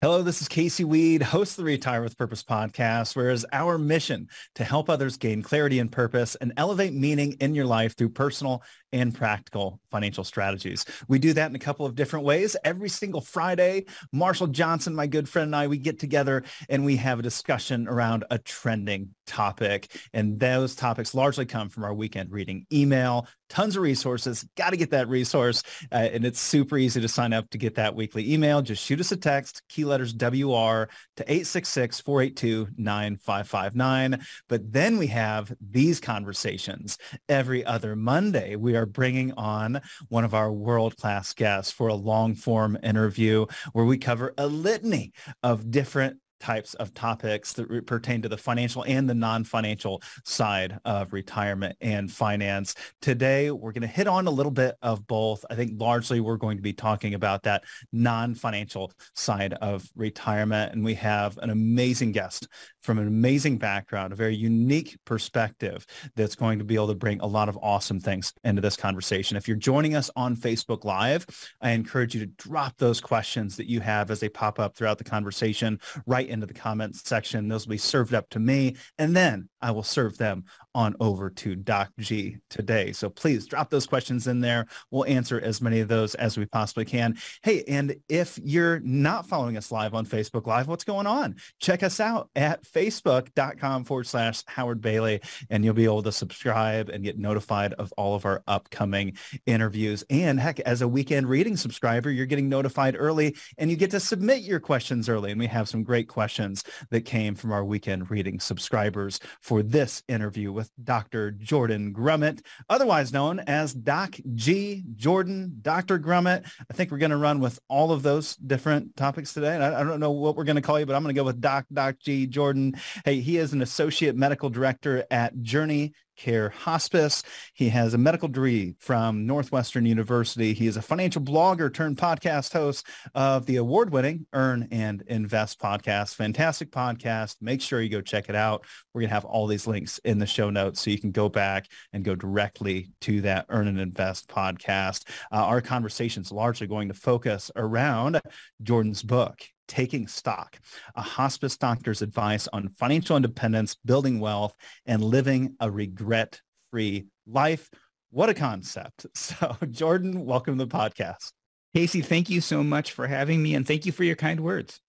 Hello, this is Casey Weade, host of the Retire with Purpose podcast, where it's our mission to help others gain clarity and purpose and elevate meaning in your life through personal and practical financial strategies. We do that in a couple of different ways. Every single Friday, Marshall Johnson, my good friend and I, we get together and we have a discussion around a trending topic. And those topics largely come from our weekend reading email, tons of resources. Got to get that resource. Uh, and it's super easy to sign up to get that weekly email. Just shoot us a text, key letters WR to 866-482-9559. But then we have these conversations every other Monday. We are bringing on one of our world-class guests for a long-form interview where we cover a litany of different types of topics that pertain to the financial and the non-financial side of retirement and finance. Today, we're going to hit on a little bit of both. I think largely we're going to be talking about that non-financial side of retirement. And we have an amazing guest from an amazing background, a very unique perspective that's going to be able to bring a lot of awesome things into this conversation. If you're joining us on Facebook Live, I encourage you to drop those questions that you have as they pop up throughout the conversation right into the comments section. Those will be served up to me, and then I will serve them on over to Doc G today. So please drop those questions in there. We'll answer as many of those as we possibly can. Hey, and if you're not following us live on Facebook Live, what's going on? Check us out at facebook.com forward slash Howard Bailey, and you'll be able to subscribe and get notified of all of our upcoming interviews. And heck, as a weekend reading subscriber, you're getting notified early and you get to submit your questions early. And we have some great questions that came from our weekend reading subscribers for this interview with Dr. Jordan Grumet, otherwise known as Doc G. Jordan, Dr. Grumet. I think we're going to run with all of those different topics today. And I, I don't know what we're going to call you, but I'm going to go with Doc, Doc G. Jordan. Hey, he is an associate medical director at Journey Care Hospice. He has a medical degree from Northwestern University. He is a financial blogger turned podcast host of the award-winning Earn and Invest podcast. Fantastic podcast. Make sure you go check it out. We're going to have all these links in the show notes so you can go back and go directly to that Earn and Invest podcast. Uh, our conversation is largely going to focus around Jordan's book Taking Stock, a hospice doctor's advice on financial independence, building wealth, and living a regret-free life. What a concept. So Jordan, welcome to the podcast. Casey, thank you so much for having me and thank you for your kind words.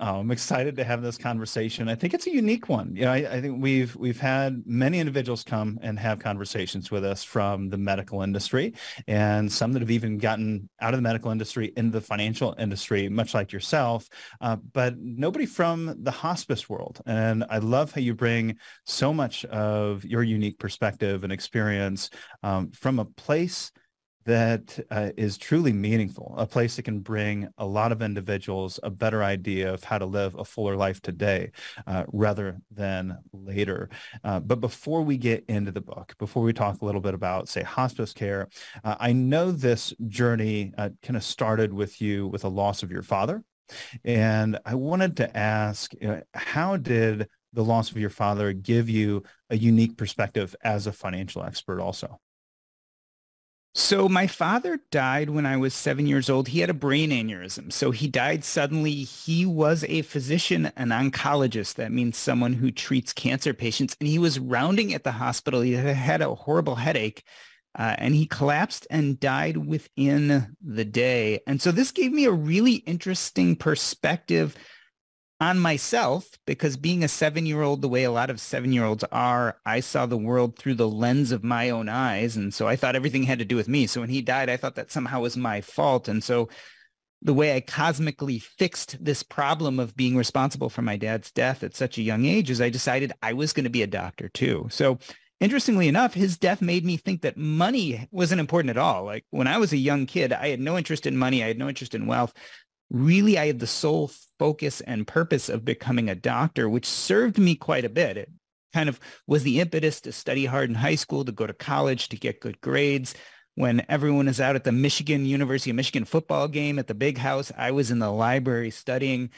Oh, I'm excited to have this conversation. I think it's a unique one. You know, I, I, think we've we've had many individuals come and have conversations with us from the medical industry, and some that have even gotten out of the medical industry into the financial industry, much like yourself. Uh, but nobody from the hospice world. And I love how you bring so much of your unique perspective and experience um, from a place that uh, is truly meaningful, a place that can bring a lot of individuals a better idea of how to live a fuller life today uh, rather than later. Uh, but before we get into the book, before we talk a little bit about, say, hospice care, uh, I know this journey uh, kind of started with you with a loss of your father. And I wanted to ask, you know, how did the loss of your father give you a unique perspective as a financial expert also? So my father died when I was seven years old. He had a brain aneurysm. So he died suddenly. He was a physician, an oncologist. That means someone who treats cancer patients. And he was rounding at the hospital. He had a horrible headache. Uh, and he collapsed and died within the day. And so this gave me a really interesting perspective on myself because being a seven-year-old the way a lot of seven-year-olds are i saw the world through the lens of my own eyes and so i thought everything had to do with me. So when he died i thought that somehow was my fault and so the way i cosmically fixed this problem of being responsible for my dad's death at such a young age is i decided i was going to be a doctor too. So interestingly enough his death made me think that money wasn't important at all. Like when i was a young kid i had no interest in money i had no interest in wealth really I had the sole focus and purpose of becoming a doctor, which served me quite a bit. It kind of was the impetus to study hard in high school, to go to college, to get good grades. When everyone is out at the Michigan University of Michigan football game at the big house, I was in the library studying.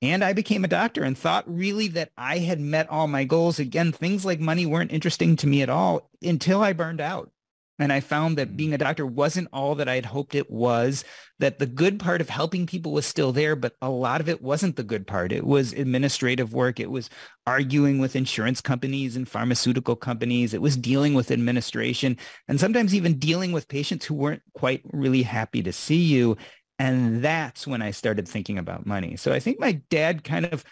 And I became a doctor and thought really that I had met all my goals. Again, things like money weren't interesting to me at all until I burned out. And I found that being mm. a doctor wasn't all that I had hoped it was, that the good part of helping people was still there, but a lot of it wasn't the good part. It was administrative work. It was arguing with insurance companies and pharmaceutical companies. It was dealing with administration and sometimes even dealing with patients who weren't quite really happy to see you. And that's when I started thinking about money. So I think my dad kind of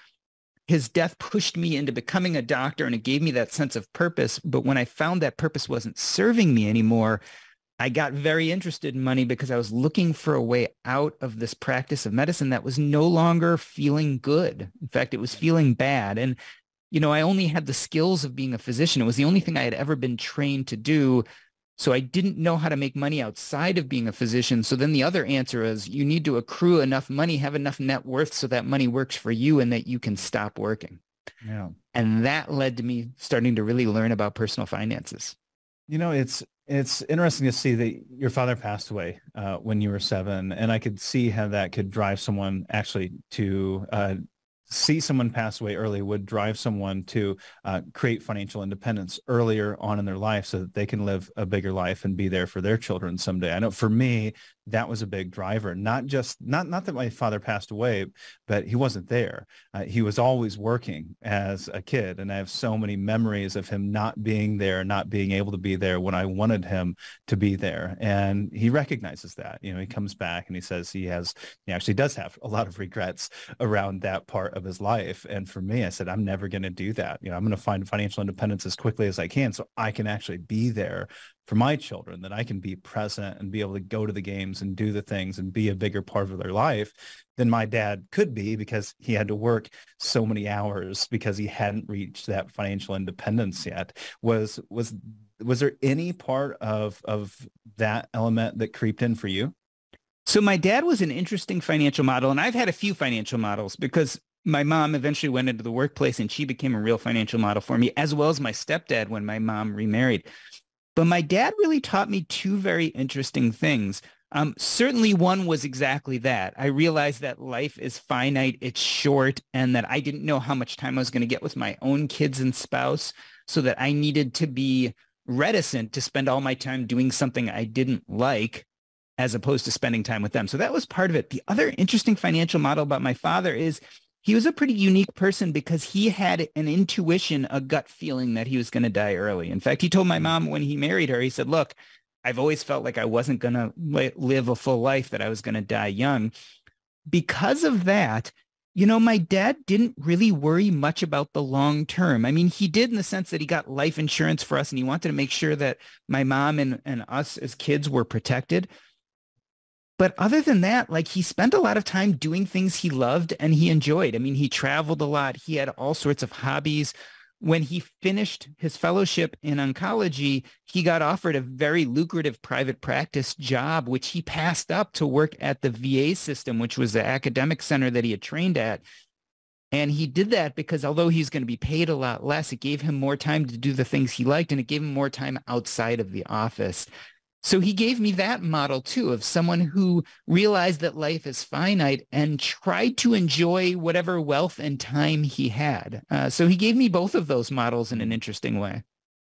his death pushed me into becoming a doctor and it gave me that sense of purpose. But when I found that purpose wasn't serving me anymore, I got very interested in money because I was looking for a way out of this practice of medicine that was no longer feeling good. In fact, it was feeling bad. And, you know, I only had the skills of being a physician. It was the only thing I had ever been trained to do. So I didn't know how to make money outside of being a physician. So then the other answer is you need to accrue enough money, have enough net worth so that money works for you and that you can stop working. Yeah. And that led to me starting to really learn about personal finances. You know, it's it's interesting to see that your father passed away uh, when you were seven, and I could see how that could drive someone actually to uh, see someone pass away early would drive someone to uh, create financial independence earlier on in their life so that they can live a bigger life and be there for their children someday. I know for me, that was a big driver. Not just not not that my father passed away, but he wasn't there. Uh, he was always working as a kid, and I have so many memories of him not being there, not being able to be there when I wanted him to be there. And he recognizes that. You know, he comes back and he says he has he actually does have a lot of regrets around that part of his life. And for me, I said I'm never going to do that. You know, I'm going to find financial independence as quickly as I can so I can actually be there for my children that I can be present and be able to go to the games and do the things and be a bigger part of their life than my dad could be because he had to work so many hours because he hadn't reached that financial independence yet. Was was was there any part of of that element that creeped in for you? So my dad was an interesting financial model and I've had a few financial models because my mom eventually went into the workplace and she became a real financial model for me as well as my stepdad when my mom remarried. But my dad really taught me two very interesting things. Um, certainly one was exactly that. I realized that life is finite, it's short, and that I didn't know how much time I was going to get with my own kids and spouse, so that I needed to be reticent to spend all my time doing something I didn't like as opposed to spending time with them. So that was part of it. The other interesting financial model about my father is he was a pretty unique person because he had an intuition, a gut feeling that he was going to die early. In fact, he told my mom when he married her, he said, look, I've always felt like I wasn't going to live a full life, that I was going to die young. Because of that, you know, my dad didn't really worry much about the long term. I mean, he did in the sense that he got life insurance for us and he wanted to make sure that my mom and, and us as kids were protected. But other than that, like he spent a lot of time doing things he loved and he enjoyed. I mean, he traveled a lot. He had all sorts of hobbies. When he finished his fellowship in oncology, he got offered a very lucrative private practice job, which he passed up to work at the VA system, which was the academic center that he had trained at. And he did that because although he's going to be paid a lot less, it gave him more time to do the things he liked and it gave him more time outside of the office. So he gave me that model too of someone who realized that life is finite and tried to enjoy whatever wealth and time he had. Uh, so he gave me both of those models in an interesting way.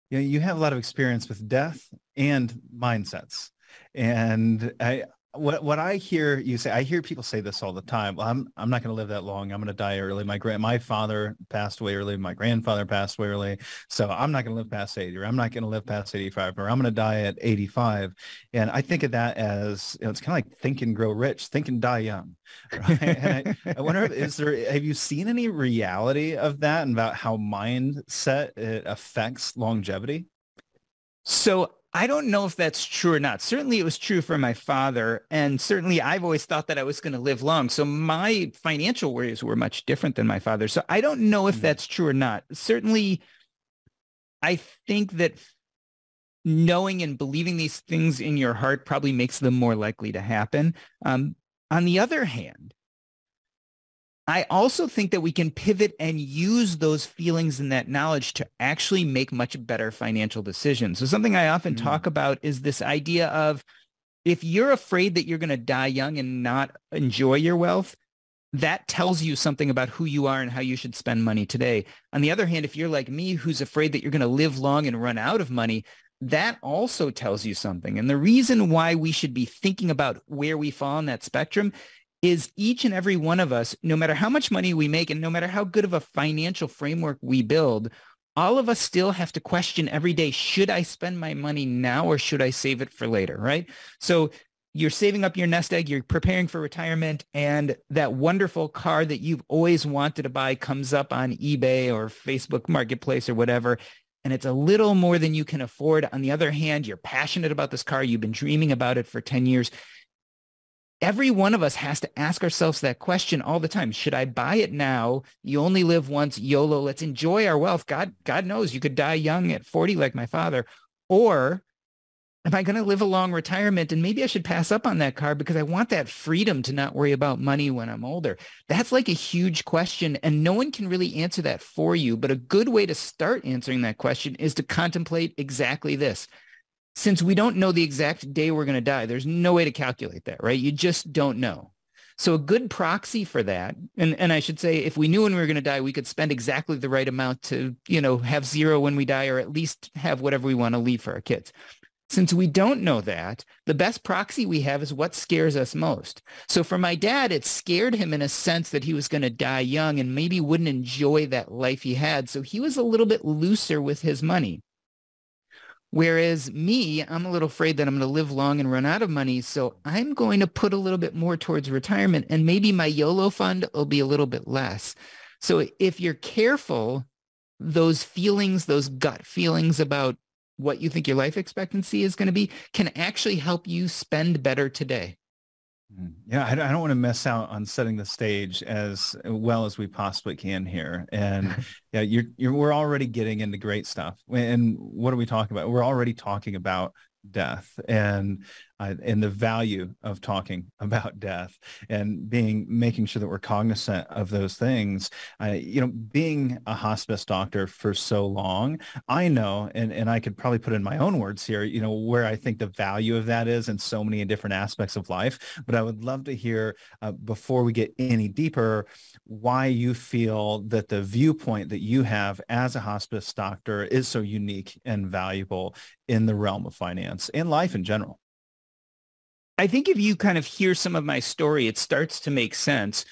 You know, you have a lot of experience with death and mindsets. And I, what what I hear you say, I hear people say this all the time. Well, I'm I'm not going to live that long. I'm going to die early. My grand my father passed away early. My grandfather passed away early. So I'm not going to live past 80, or I'm not going to live past 85, or I'm going to die at 85. And I think of that as you know, it's kind of like think and grow rich, think and die young. Right? and I, I wonder, is there have you seen any reality of that and about how mindset it affects longevity? So I don't know if that's true or not. Certainly it was true for my father. And certainly I've always thought that I was going to live long. So my financial worries were much different than my father. So I don't know if mm-hmm. that's true or not. Certainly I think that knowing and believing these things in your heart probably makes them more likely to happen. Um, on the other hand, I also think that we can pivot and use those feelings and that knowledge to actually make much better financial decisions. So something I often mm. talk about is this idea of if you're afraid that you're going to die young and not enjoy your wealth, that tells you something about who you are and how you should spend money today. On the other hand, if you're like me, who's afraid that you're going to live long and run out of money, that also tells you something. And the reason why we should be thinking about where we fall on that spectrum is each and every one of us, no matter how much money we make and no matter how good of a financial framework we build, all of us still have to question every day, should I spend my money now or should I save it for later, right? So you're saving up your nest egg, you're preparing for retirement, and that wonderful car that you've always wanted to buy comes up on eBay or Facebook Marketplace or whatever, and it's a little more than you can afford. On the other hand, you're passionate about this car, you've been dreaming about it for 10 years. Every one of us has to ask ourselves that question all the time. Should I buy it now? You only live once, YOLO. Let's enjoy our wealth. God, God knows you could die young at 40 like my father. Or am I going to live a long retirement and maybe I should pass up on that car because I want that freedom to not worry about money when I'm older? That's like a huge question and no one can really answer that for you. But a good way to start answering that question is to contemplate exactly this. Since we don't know the exact day we're going to die, there's no way to calculate that, right? You just don't know. So a good proxy for that, and, and I should say, if we knew when we were going to die, we could spend exactly the right amount to, you know, have zero when we die, or at least have whatever we want to leave for our kids. Since we don't know that, the best proxy we have is what scares us most. So for my dad, it scared him in a sense that he was going to die young and maybe wouldn't enjoy that life he had. So he was a little bit looser with his money. Whereas me, I'm a little afraid that I'm going to live long and run out of money. So I'm going to put a little bit more towards retirement and maybe my YOLO fund will be a little bit less. So if you're careful, those feelings, those gut feelings about what you think your life expectancy is going to be can actually help you spend better today. Mm, yeah, I don't want to miss out on setting the stage as well as we possibly can here. And yeah, you're, you're, we're already getting into great stuff. And what are we talking about? We're already talking about death and uh, and the value of talking about death and being making sure that we're cognizant of those things. Uh, you know being a hospice doctor for so long i know and and i could probably put in my own words here you know where i think the value of that is in so many different aspects of life but i would love to hear uh, before we get any deeper why you feel that the viewpoint that you have as a hospice doctor is so unique and valuable in the realm of finance and life in general I think if you kind of hear some of my story, it starts to make sense.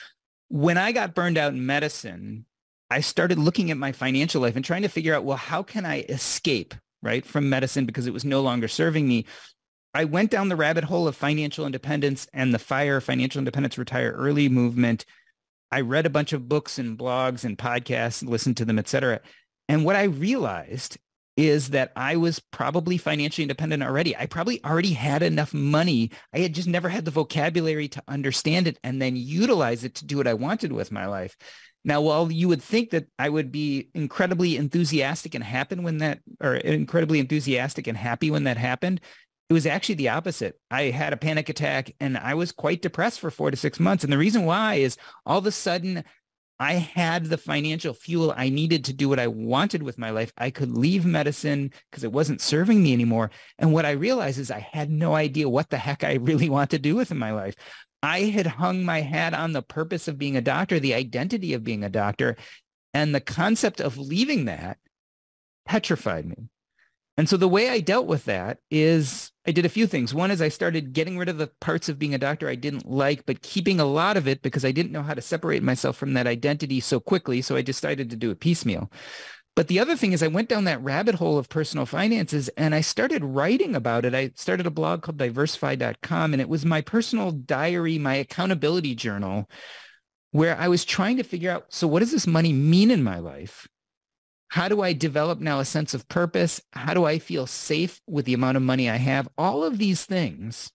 When I got burned out in medicine, I started looking at my financial life and trying to figure out, well, how can I escape, right, from medicine because it was no longer serving me. I went down the rabbit hole of financial independence and the FIRE, Financial Independence Retire Early movement. I read a bunch of books and blogs and podcasts, and listened to them, et cetera. And what I realized is that I was probably financially independent already. I probably already had enough money. I had just never had the vocabulary to understand it and then utilize it to do what I wanted with my life. Now, while you would think that I would be incredibly enthusiastic and happen when that, or incredibly enthusiastic and happy when that happened, it was actually the opposite. I had a panic attack and I was quite depressed for four to six months. And the reason why is all of a sudden I had the financial fuel I needed to do what I wanted with my life. I could leave medicine because it wasn't serving me anymore. And what I realized is I had no idea what the heck I really want to do with my life. I had hung my hat on the purpose of being a doctor, the identity of being a doctor, and the concept of leaving that petrified me. And so the way I dealt with that is I did a few things. One is I started getting rid of the parts of being a doctor I didn't like, but keeping a lot of it because I didn't know how to separate myself from that identity so quickly. So I decided to do it piecemeal. But the other thing is I went down that rabbit hole of personal finances and I started writing about it. I started a blog called diversify.com and it was my personal diary, my accountability journal where I was trying to figure out, so what does this money mean in my life? How do I develop now a sense of purpose? How do I feel safe with the amount of money I have? All of these things.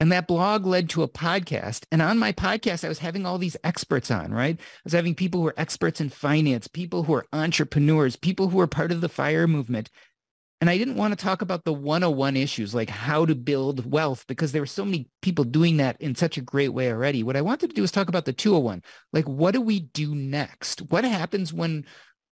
And that blog led to a podcast. And on my podcast, I was having all these experts on, right? I was having people who are experts in finance, people who are entrepreneurs, people who are part of the FIRE movement. And I didn't want to talk about the 101 issues, like how to build wealth, because there were so many people doing that in such a great way already. What I wanted to do was talk about the 201. Like, what do we do next? What happens when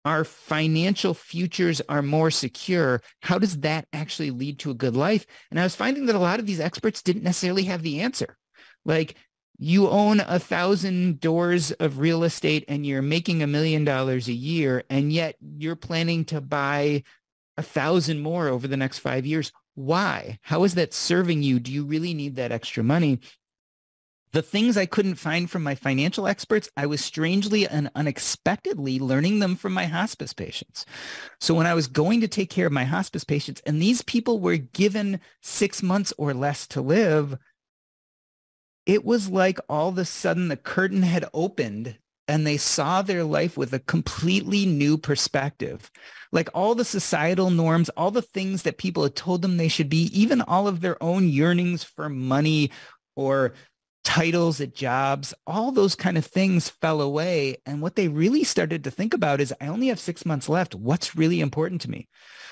our financial futures are more secure, how does that actually lead to a good life? And I was finding that a lot of these experts didn't necessarily have the answer. Like you own a thousand doors of real estate and you're making a million dollars a year, and yet you're planning to buy a thousand more over the next five years. Why? How is that serving you? Do you really need that extra money? The things I couldn't find from my financial experts, I was strangely and unexpectedly learning them from my hospice patients. So when I was going to take care of my hospice patients and these people were given six months or less to live, it was like all of a sudden the curtain had opened and they saw their life with a completely new perspective. Like all the societal norms, all the things that people had told them they should be, even all of their own yearnings for money or titles at jobs, all those kind of things fell away. And what they really started to think about is I only have six months left. What's really important to me?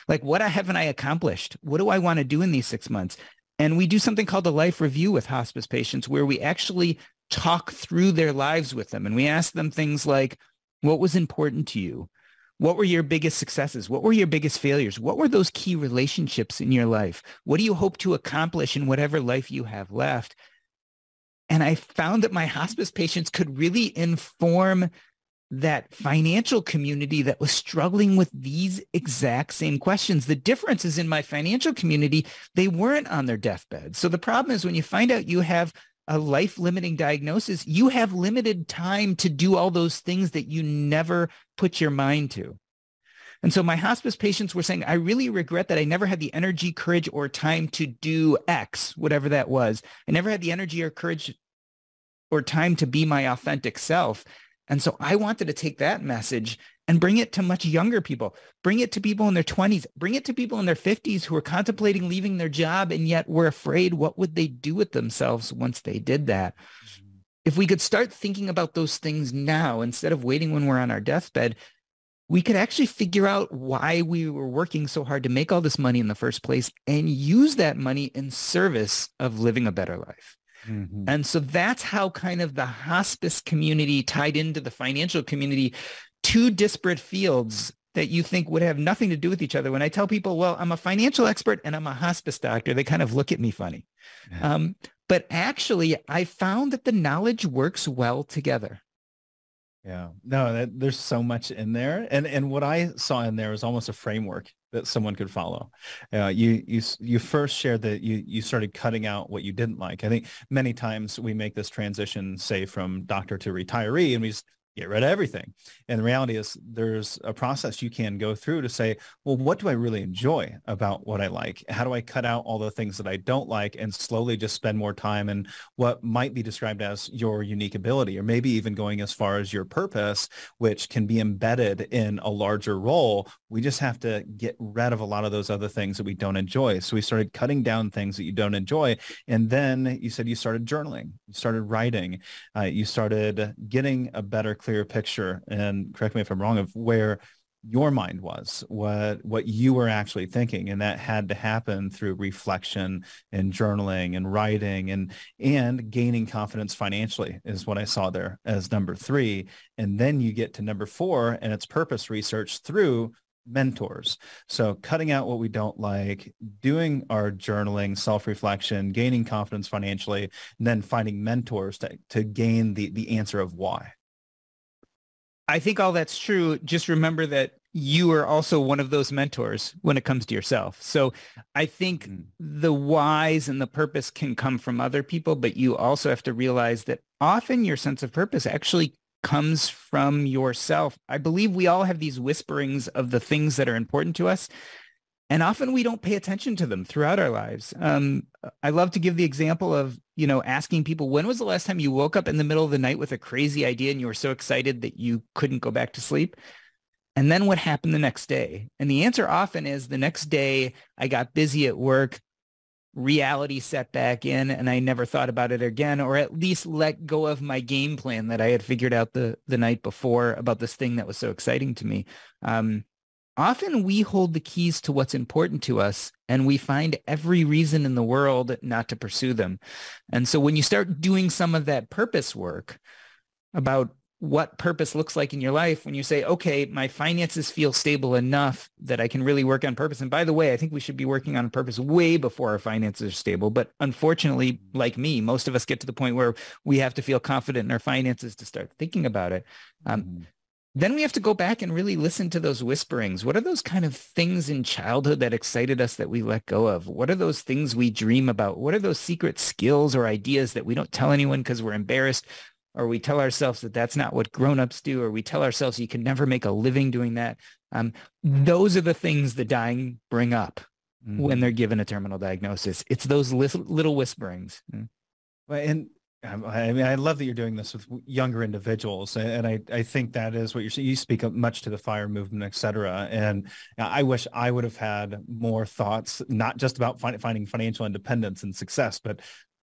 Like what haven't I accomplished? What do I want to do in these six months? And we do something called a life review with hospice patients where we actually talk through their lives with them. And we ask them things like, what was important to you? What were your biggest successes? What were your biggest failures? What were those key relationships in your life? What do you hope to accomplish in whatever life you have left? And I found that my hospice patients could really inform that financial community that was struggling with these exact same questions. The difference is in my financial community, they weren't on their deathbed. So the problem is when you find out you have a life limiting diagnosis, you have limited time to do all those things that you never put your mind to. And so my hospice patients were saying, I really regret that I never had the energy, courage, or time to do X, whatever that was. I never had the energy or courage or time to be my authentic self. And so I wanted to take that message and bring it to much younger people, bring it to people in their 20s, bring it to people in their 50s who are contemplating leaving their job and yet were afraid what would they do with themselves once they did that. Mm-hmm. If we could start thinking about those things now instead of waiting when we're on our deathbed, we could actually figure out why we were working so hard to make all this money in the first place and use that money in service of living a better life. Mm-hmm. And so that's how kind of the hospice community tied into the financial community, two disparate fields that you think would have nothing to do with each other. When I tell people, well, I'm a financial expert and I'm a hospice doctor, they kind of look at me funny. Yeah. Um, but actually, I found that the knowledge works well together. Yeah, no, that, there's so much in there, and and what I saw in there was almost a framework that someone could follow. Uh, you you you first shared that you you started cutting out what you didn't like. I think many times we make this transition, say from doctor to retiree, and we just get rid of everything. And the reality is there's a process you can go through to say, well, what do I really enjoy about what I like? How do I cut out all the things that I don't like and slowly just spend more time in what might be described as your unique ability, or maybe even going as far as your purpose, which can be embedded in a larger role. We just have to get rid of a lot of those other things that we don't enjoy. So we started cutting down things that you don't enjoy. And then you said you started journaling, you started writing, uh, you started getting a better clear picture and correct me if I'm wrong of where your mind was, what what you were actually thinking, and that had to happen through reflection and journaling and writing and and gaining confidence financially is what I saw there as number three. And then you get to number four, and it's purpose research through mentors. So cutting out what we don't like, doing our journaling, self-reflection, gaining confidence financially, and then finding mentors to, to gain the, the answer of why. I think all that's true. Just remember that you are also one of those mentors when it comes to yourself. So I think mm. the whys and the purpose can come from other people, but you also have to realize that often your sense of purpose actually comes from yourself. I believe we all have these whisperings of the things that are important to us. And often we don't pay attention to them throughout our lives. Um, I love to give the example of, you know, asking people, when was the last time you woke up in the middle of the night with a crazy idea and you were so excited that you couldn't go back to sleep? And then what happened the next day? And the answer often is the next day I got busy at work, reality set back in and I never thought about it again, or at least let go of my game plan that I had figured out the, the night before about this thing that was so exciting to me. Um, often we hold the keys to what's important to us and we find every reason in the world not to pursue them. And so when you start doing some of that purpose work about what purpose looks like in your life, when you say, okay, my finances feel stable enough that I can really work on purpose. And by the way, I think we should be working on purpose way before our finances are stable. But unfortunately, like me, most of us get to the point where we have to feel confident in our finances to start thinking about it. Um, mm-hmm then we have to go back and really listen to those whisperings. What are those kind of things in childhood that excited us that we let go of? What are those things we dream about? What are those secret skills or ideas that we don't tell anyone because we're embarrassed? Or we tell ourselves that that's not what grown-ups do, or we tell ourselves you can never make a living doing that. Um, those are the things the dying bring up mm-hmm. when they're given a terminal diagnosis. It's those little, little whisperings. Mm. Well, and Um, I mean, I love that you're doing this with younger individuals, and I, I think that is what you're. You speak much to the fire movement, et cetera. And I wish I would have had more thoughts, not just about finding financial independence and success, but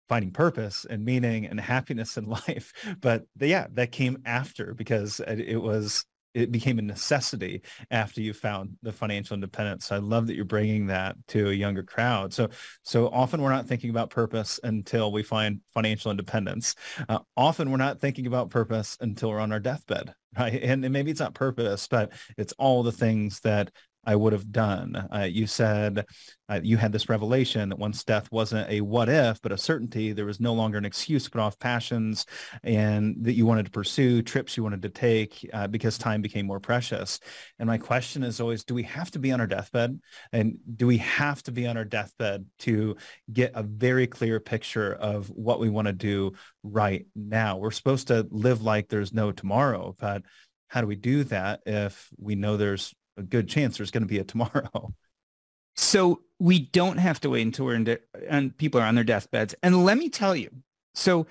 finding purpose and meaning and happiness in life. But yeah, that came after because it was it became a necessity after you found the financial independence. So I love that you're bringing that to a younger crowd. So, so often we're not thinking about purpose until we find financial independence. Uh, often we're not thinking about purpose until we're on our deathbed, right? And, and maybe it's not purpose, but it's all the things that I would have done. Uh, you said uh, you had this revelation that once death wasn't a what if, but a certainty. There was no longer an excuse to put off passions and that you wanted to pursue, trips you wanted to take uh, because time became more precious. And my question is always, do we have to be on our deathbed? And do we have to be on our deathbed to get a very clear picture of what we want to do right now? We're supposed to live like there's no tomorrow, but how do we do that if we know there's a good chance there's going to be a tomorrow. So we don't have to wait until we're in and people are on their deathbeds. And let me tell you, so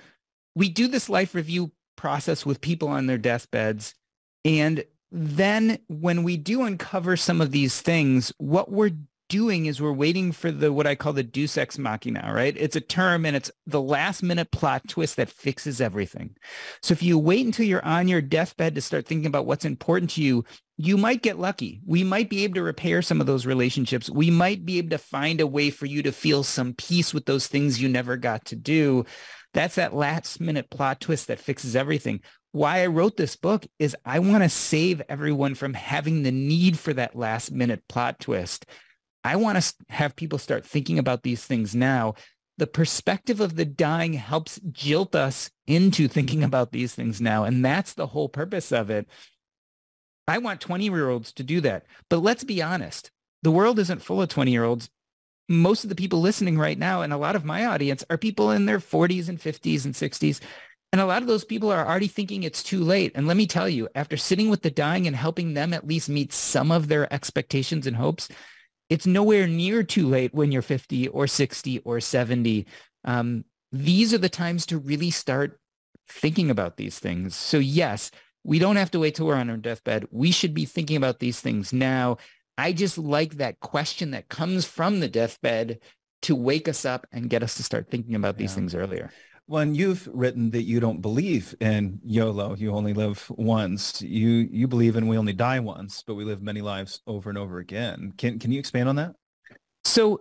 we do this life review process with people on their deathbeds. And then when we do uncover some of these things, what we're doing is we're waiting for the what I call the deus ex machina, right? It's a term and it's the last minute plot twist that fixes everything. So if you wait until you're on your deathbed to start thinking about what's important to you, you might get lucky. We might be able to repair some of those relationships. We might be able to find a way for you to feel some peace with those things you never got to do. That's that last minute plot twist that fixes everything. Why I wrote this book is I want to save everyone from having the need for that last minute plot twist. I want to have people start thinking about these things now. The perspective of the dying helps jilt us into thinking mm-hmm. about these things now. And that's the whole purpose of it. I want 20 year olds to do that. But let's be honest. The world isn't full of 20 year olds. Most of the people listening right now and a lot of my audience are people in their 40s and 50s and 60s. And a lot of those people are already thinking it's too late. And let me tell you, after sitting with the dying and helping them at least meet some of their expectations and hopes, it's nowhere near too late when you're 50 or 60 or 70. Um, these are the times to really start thinking about these things. So yes, we don't have to wait till we're on our deathbed. We should be thinking about these things now. I just like that question that comes from the deathbed to wake us up and get us to start thinking about these yeah. things earlier. When you've written that you don't believe in YOLO, you only live once. You you believe in we only die once, but we live many lives over and over again. Can can you expand on that? So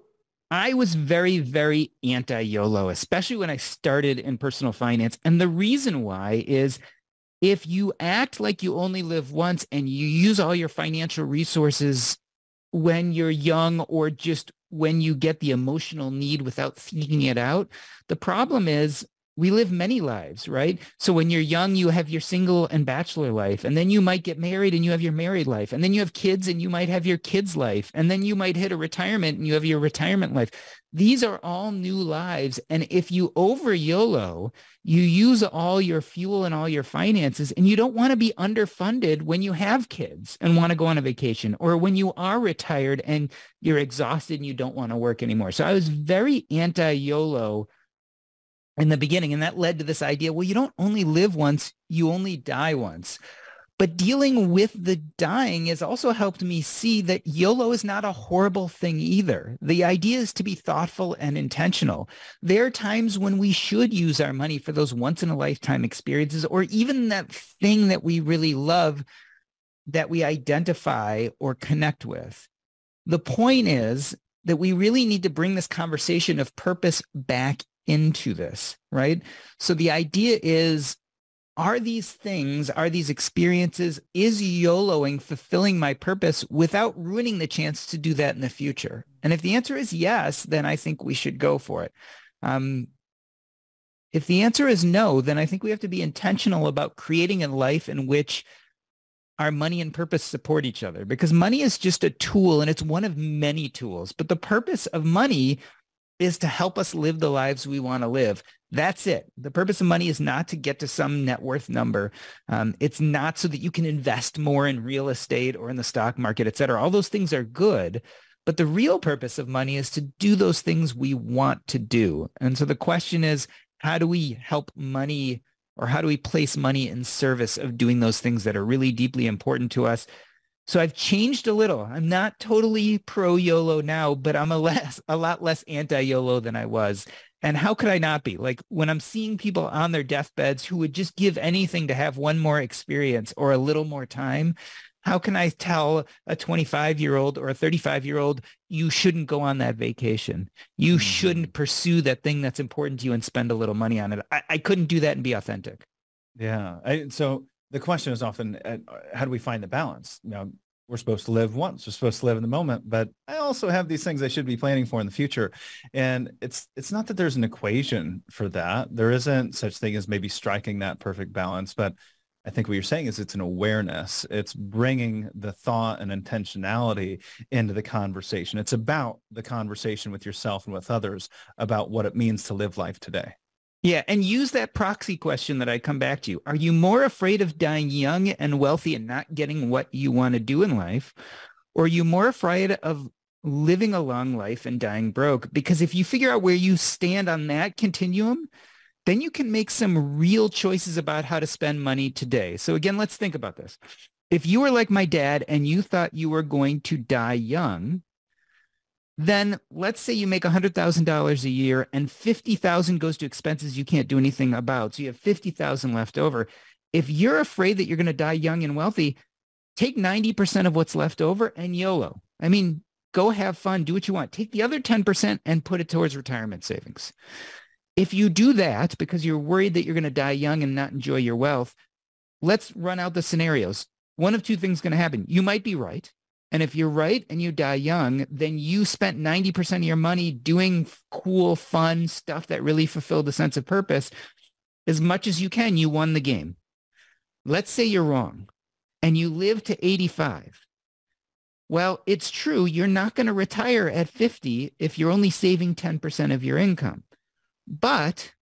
I was very, very anti-YOLO, especially when I started in personal finance. And the reason why is if you act like you only live once and you use all your financial resources when you're young or just when you get the emotional need without seeking it out, the problem is we live many lives, right? So when you're young, you have your single and bachelor life, and then you might get married and you have your married life, and then you have kids and you might have your kids' life, and then you might hit a retirement and you have your retirement life. These are all new lives. And if you over YOLO, you use all your fuel and all your finances, and you don't want to be underfunded when you have kids and want to go on a vacation, or when you are retired and you're exhausted and you don't want to work anymore. So I was very anti-YOLO in the beginning. And that led to this idea, well, you don't only live once, you only die once. But dealing with the dying has also helped me see that YOLO is not a horrible thing either. The idea is to be thoughtful and intentional. There are times when we should use our money for those once in a lifetime experiences or even that thing that we really love that we identify or connect with. The point is that we really need to bring this conversation of purpose back into this, right? So the idea is, are these things, are these experiences, is YOLOing fulfilling my purpose without ruining the chance to do that in the future? And if the answer is yes, then I think we should go for it. Um, if the answer is no, then I think we have to be intentional about creating a life in which our money and purpose support each other because money is just a tool and it's one of many tools. But the purpose of money is to help us live the lives we want to live. That's it. The purpose of money is not to get to some net worth number. Um, it's not so that you can invest more in real estate or in the stock market, et cetera. All those things are good. But the real purpose of money is to do those things we want to do. And so the question is, how do we help money or how do we place money in service of doing those things that are really deeply important to us? So I've changed a little. I'm not totally pro YOLO now, but I'm a less a lot less anti YOLO than I was. And how could I not be? Like when I'm seeing people on their deathbeds who would just give anything to have one more experience or a little more time, how can I tell a 25 year old or a 35 year old you shouldn't go on that vacation? You mm-hmm. shouldn't pursue that thing that's important to you and spend a little money on it. I, I couldn't do that and be authentic. Yeah. I, so the question is often, uh, how do we find the balance? You know, we're supposed to live once. We're supposed to live in the moment, but I also have these things I should be planning for in the future. And it's it's not that there's an equation for that. There isn't such thing as maybe striking that perfect balance, but I think what you're saying is it's an awareness. It's bringing the thought and intentionality into the conversation. It's about the conversation with yourself and with others about what it means to live life today. Yeah, and use that proxy question that I come back to. You. Are you more afraid of dying young and wealthy and not getting what you want to do in life? Or are you more afraid of living a long life and dying broke? Because if you figure out where you stand on that continuum, then you can make some real choices about how to spend money today. So again, let's think about this. If you were like my dad and you thought you were going to die young, then let's say you make $100,000 a year and 50,000 goes to expenses you can't do anything about. So you have 50,000 left over. If you're afraid that you're going to die young and wealthy, take 90% of what's left over and YOLO. I mean, go have fun, do what you want. Take the other 10% and put it towards retirement savings. If you do that because you're worried that you're going to die young and not enjoy your wealth, let's run out the scenarios. One of two things going to happen. You might be right. And if you're right and you die young, then you spent 90% of your money doing cool, fun stuff that really fulfilled a sense of purpose. As much as you can, you won the game. Let's say you're wrong and you live to 85. Well, it's true. You're not going to retire at 50 if you're only saving 10% of your income. But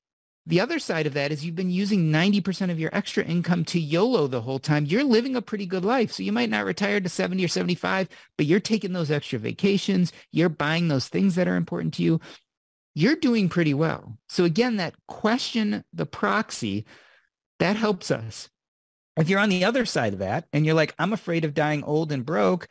the other side of that is you've been using 90% of your extra income to YOLO the whole time. You're living a pretty good life. So you might not retire to 70 or 75, but you're taking those extra vacations. You're buying those things that are important to you. You're doing pretty well. So again, that question, the proxy, that helps us. If you're on the other side of that and you're like, I'm afraid of dying old and broke,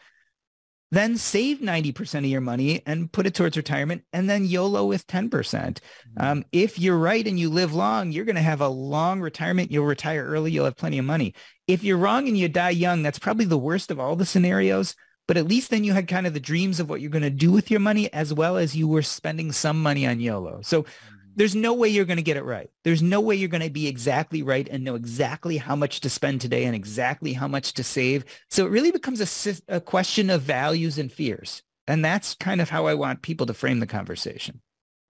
then save 90% of your money and put it towards retirement and then YOLO with 10%. Mm-hmm. Um, if you're right and you live long, you're going to have a long retirement. You'll retire early. You'll have plenty of money. If you're wrong and you die young, that's probably the worst of all the scenarios. But at least then you had kind of the dreams of what you're going to do with your money as well as you were spending some money on YOLO. So mm-hmm there's no way you're going to get it right. There's no way you're going to be exactly right and know exactly how much to spend today and exactly how much to save. So it really becomes a, a question of values and fears. And that's kind of how I want people to frame the conversation.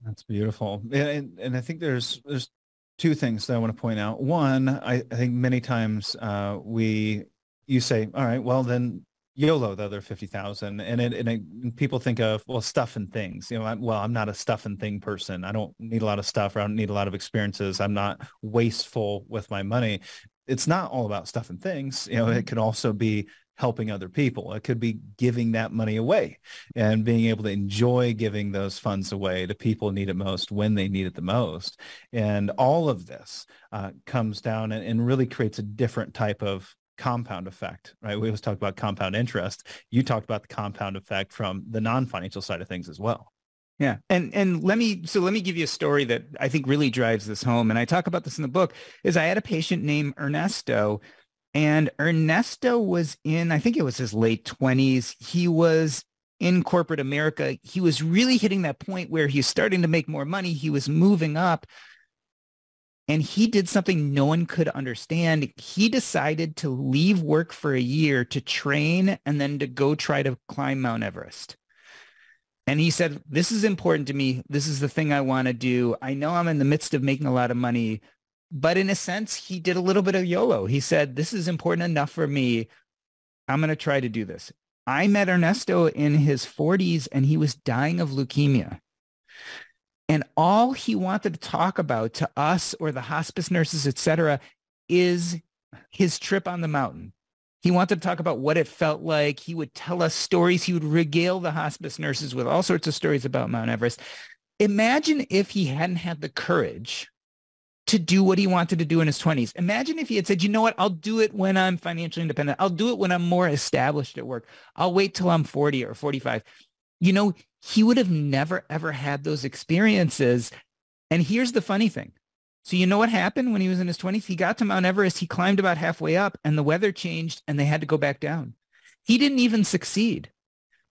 That's beautiful. And, and I think there's, there's two things that I want to point out. One, I, I think many times uh, we, you say, all right, well then YOLO the other 50,000 and it, and, it, and people think of well stuff and things you know I, well I'm not a stuff and thing person I don't need a lot of stuff or I don't need a lot of experiences I'm not wasteful with my money. It's not all about stuff and things you know it could also be helping other people it could be giving that money away and being able to enjoy giving those funds away to people need it most when they need it the most and all of this uh, comes down and, and really creates a different type of compound effect, right? We always talk about compound interest. You talked about the compound effect from the non-financial side of things as well. Yeah. And and let me so let me give you a story that I think really drives this home. And I talk about this in the book is I had a patient named Ernesto and Ernesto was in I think it was his late 20s. He was in corporate America. He was really hitting that point where he's starting to make more money. He was moving up and he did something no one could understand. He decided to leave work for a year to train and then to go try to climb Mount Everest. And he said, this is important to me. This is the thing I want to do. I know I'm in the midst of making a lot of money, but in a sense, he did a little bit of YOLO. He said, this is important enough for me. I'm going to try to do this. I met Ernesto in his 40s and he was dying of leukemia. And all he wanted to talk about to us or the hospice nurses, et cetera, is his trip on the mountain. He wanted to talk about what it felt like. He would tell us stories. He would regale the hospice nurses with all sorts of stories about Mount Everest. Imagine if he hadn't had the courage to do what he wanted to do in his 20s. Imagine if he had said, you know what, I'll do it when I'm financially independent. I'll do it when I'm more established at work. I'll wait till I'm 40 or 45. You know, he would have never, ever had those experiences. And here's the funny thing. So you know what happened when he was in his 20s? He got to Mount Everest. He climbed about halfway up and the weather changed and they had to go back down. He didn't even succeed.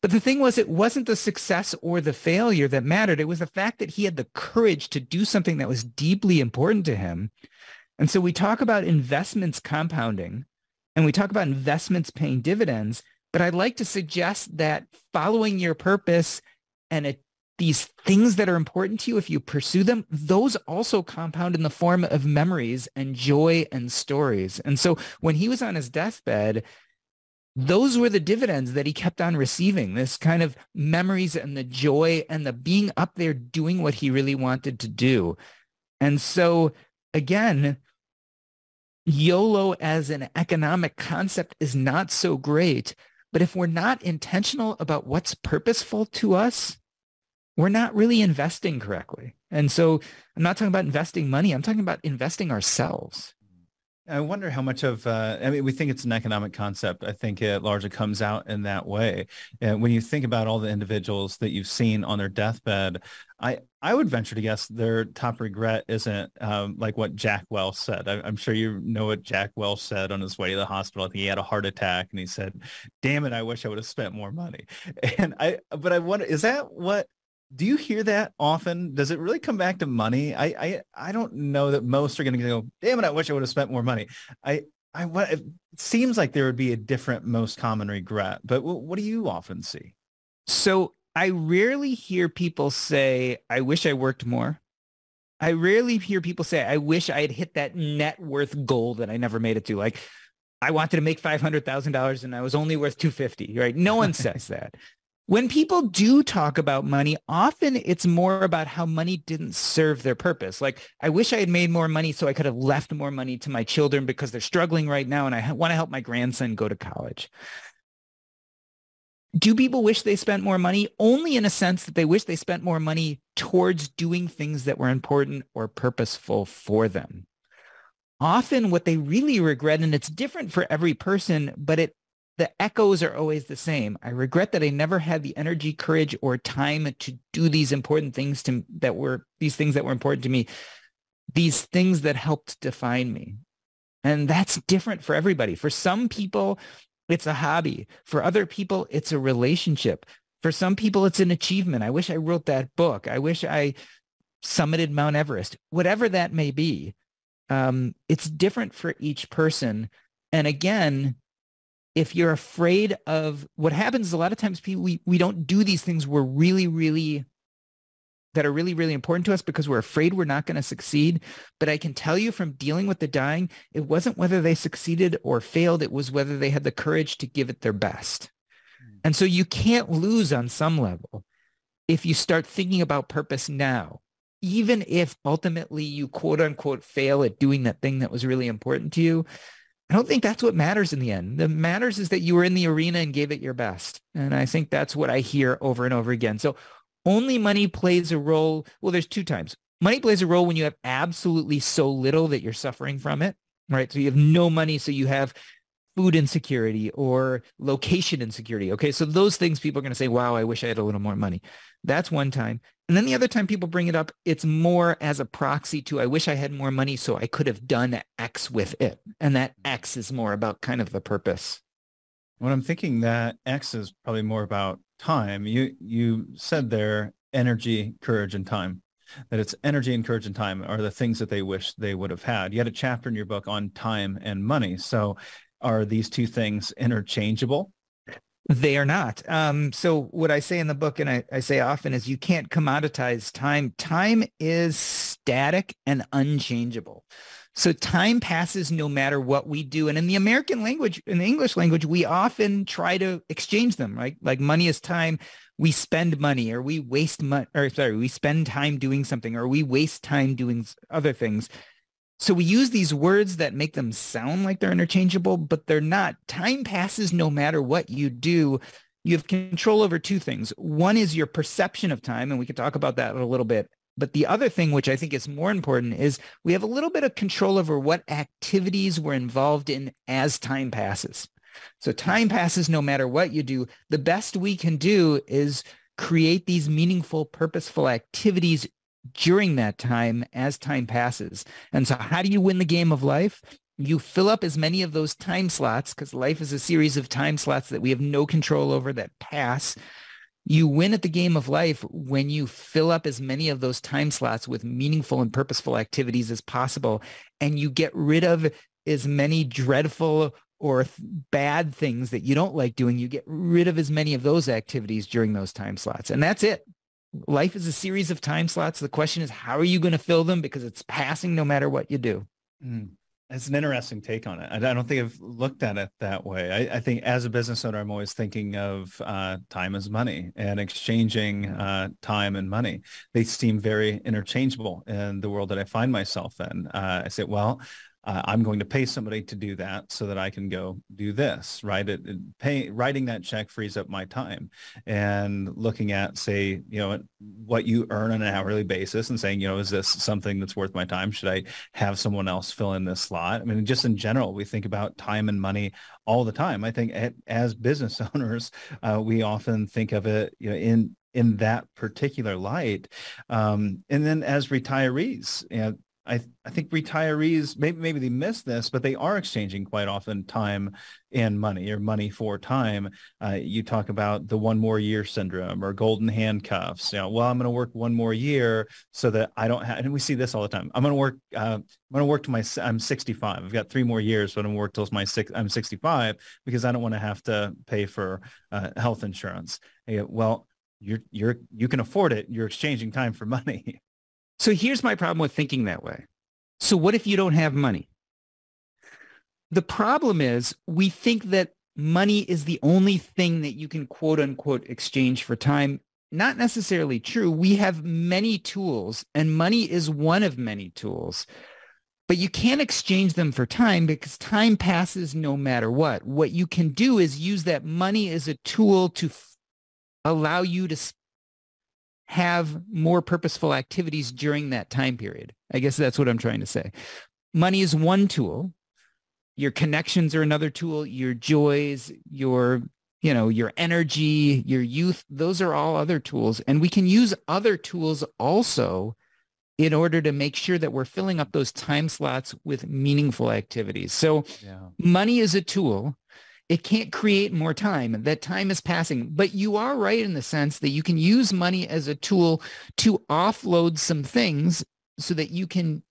But the thing was, it wasn't the success or the failure that mattered. It was the fact that he had the courage to do something that was deeply important to him. And so we talk about investments compounding and we talk about investments paying dividends. But I'd like to suggest that following your purpose and it, these things that are important to you, if you pursue them, those also compound in the form of memories and joy and stories. And so when he was on his deathbed, those were the dividends that he kept on receiving this kind of memories and the joy and the being up there doing what he really wanted to do and so again yolo as an economic concept is not so great but if we're not intentional about what's purposeful to us we're not really investing correctly. And so i'm not talking about investing money i'm talking about investing ourselves I wonder how much of, uh, I mean, we think it's an economic concept. I think it largely comes out in that way. And when you think about all the individuals that you've seen on their deathbed, I, I would venture to guess their top regret isn't um, like what Jack Welch said. I, am sure you know what Jack Welch said on his way to the hospital. I think he had a heart attack and he said, damn it, I wish I would have spent more money. And I, but I wonder, is that what do you hear that often? Does it really come back to money? I I, I don't know that most are going to go, damn it, I wish I would have spent more money. I I what it seems like there would be a different most common regret, but w- what do you often see? So I rarely hear people say, I wish I worked more. I rarely hear people say, I wish I had hit that net worth goal that I never made it to. Like I wanted to make $500,000 and I was only worth 250, right? No one says that when people do talk about money, often it's more about how money didn't serve their purpose. Like, I wish I had made more money so I could have left more money to my children because they're struggling right now and I want to help my grandson go to college. Do people wish they spent more money? Only in a sense that they wish they spent more money towards doing things that were important or purposeful for them. Often what they really regret, and it's different for every person, but it the echoes are always the same. I regret that I never had the energy, courage, or time to do these important things to that were these things that were important to me, these things that helped define me. And that's different for everybody. For some people, it's a hobby. For other people, it's a relationship. For some people, it's an achievement. I wish I wrote that book. I wish I summited Mount Everest. Whatever that may be, um, it's different for each person. And again, if you're afraid of what happens a lot of times people we, we don't do these things we're really really that are really really important to us because we're afraid we're not going to succeed. But i can tell you from dealing with the dying it wasn't whether they succeeded or failed it was whether they had the courage to give it their best. Hmm. and so you can't lose on some level if you start thinking about purpose now. Even if ultimately you quote unquote fail at doing that thing that was really important to you I don't think that's what matters in the end. The matters is that you were in the arena and gave it your best. And I think that's what I hear over and over again. So only money plays a role. Well, there's two times. Money plays a role when you have absolutely so little that you're suffering from it, right? So you have no money. So you have food insecurity or location insecurity. Okay. So those things people are going to say, wow, I wish I had a little more money. That's one time. And then the other time people bring it up, it's more as a proxy to, I wish I had more money so I could have done X with it. And that X is more about kind of the purpose. When I'm thinking that X is probably more about time, you, you said there, energy, courage, and time that it's energy and courage and time are the things that they wish they would have had. You had a chapter in your book on time and money. So are these two things interchangeable? They are not. Um, so what I say in the book, and I, I say often, is you can't commoditize time. Time is static and unchangeable. So time passes no matter what we do. And in the American language, in the English language, we often try to exchange them, right? Like money is time. We spend money or we waste money, or sorry, we spend time doing something or we waste time doing other things. So we use these words that make them sound like they're interchangeable, but they're not. Time passes no matter what you do. You have control over two things. One is your perception of time, and we can talk about that a little bit. But the other thing, which I think is more important, is we have a little bit of control over what activities we're involved in as time passes. So time passes no matter what you do. The best we can do is create these meaningful, purposeful activities during that time as time passes. And so how do you win the game of life? You fill up as many of those time slots because life is a series of time slots that we have no control over that pass you win at the game of life when you fill up as many of those time slots with meaningful and purposeful activities as possible. And you get rid of as many dreadful or bad things that you don't like doing. You get rid of as many of those activities during those time slots. And that's it. Life is a series of time slots. The question is, how are you going to fill them? Because it's passing no matter what you do. Mm. It's an interesting take on it. I don't think I've looked at it that way. I, I think as a business owner, I'm always thinking of uh, time as money and exchanging uh, time and money. They seem very interchangeable in the world that I find myself in. Uh, I say, well, uh, I'm going to pay somebody to do that so that I can go do this, right? It, it pay, writing that check frees up my time and looking at, say, you know, what you earn on an hourly basis and saying, you know, is this something that's worth my time? Should I have someone else fill in this slot? I mean, just in general, we think about time and money all the time. I think as business owners, uh, we often think of it, you know, in in that particular light. Um, and then as retirees, you know, I, I think retirees maybe maybe they miss this, but they are exchanging quite often time and money or money for time. Uh, you talk about the one more year syndrome or golden handcuffs. You know, well, I'm going to work one more year so that I don't have. And we see this all the time. I'm going to work. Uh, I'm going to work to my. I'm 65. I've got three more years, but I'm going to work till my six. I'm 65 because I don't want to have to pay for uh, health insurance. well, you're you're you can afford it. You're exchanging time for money. So here's my problem with thinking that way. So what if you don't have money? The problem is we think that money is the only thing that you can quote unquote exchange for time. Not necessarily true. We have many tools and money is one of many tools, but you can't exchange them for time because time passes no matter what. What you can do is use that money as a tool to allow you to have more purposeful activities during that time period. I guess that's what I'm trying to say. Money is one tool. Your connections are another tool. Your joys, your, you know, your energy, your youth, those are all other tools. And we can use other tools also in order to make sure that we're filling up those time slots with meaningful activities. So yeah. money is a tool it can't create more time. That time is passing. But you are right in the sense that you can use money as a tool to offload some things so that you can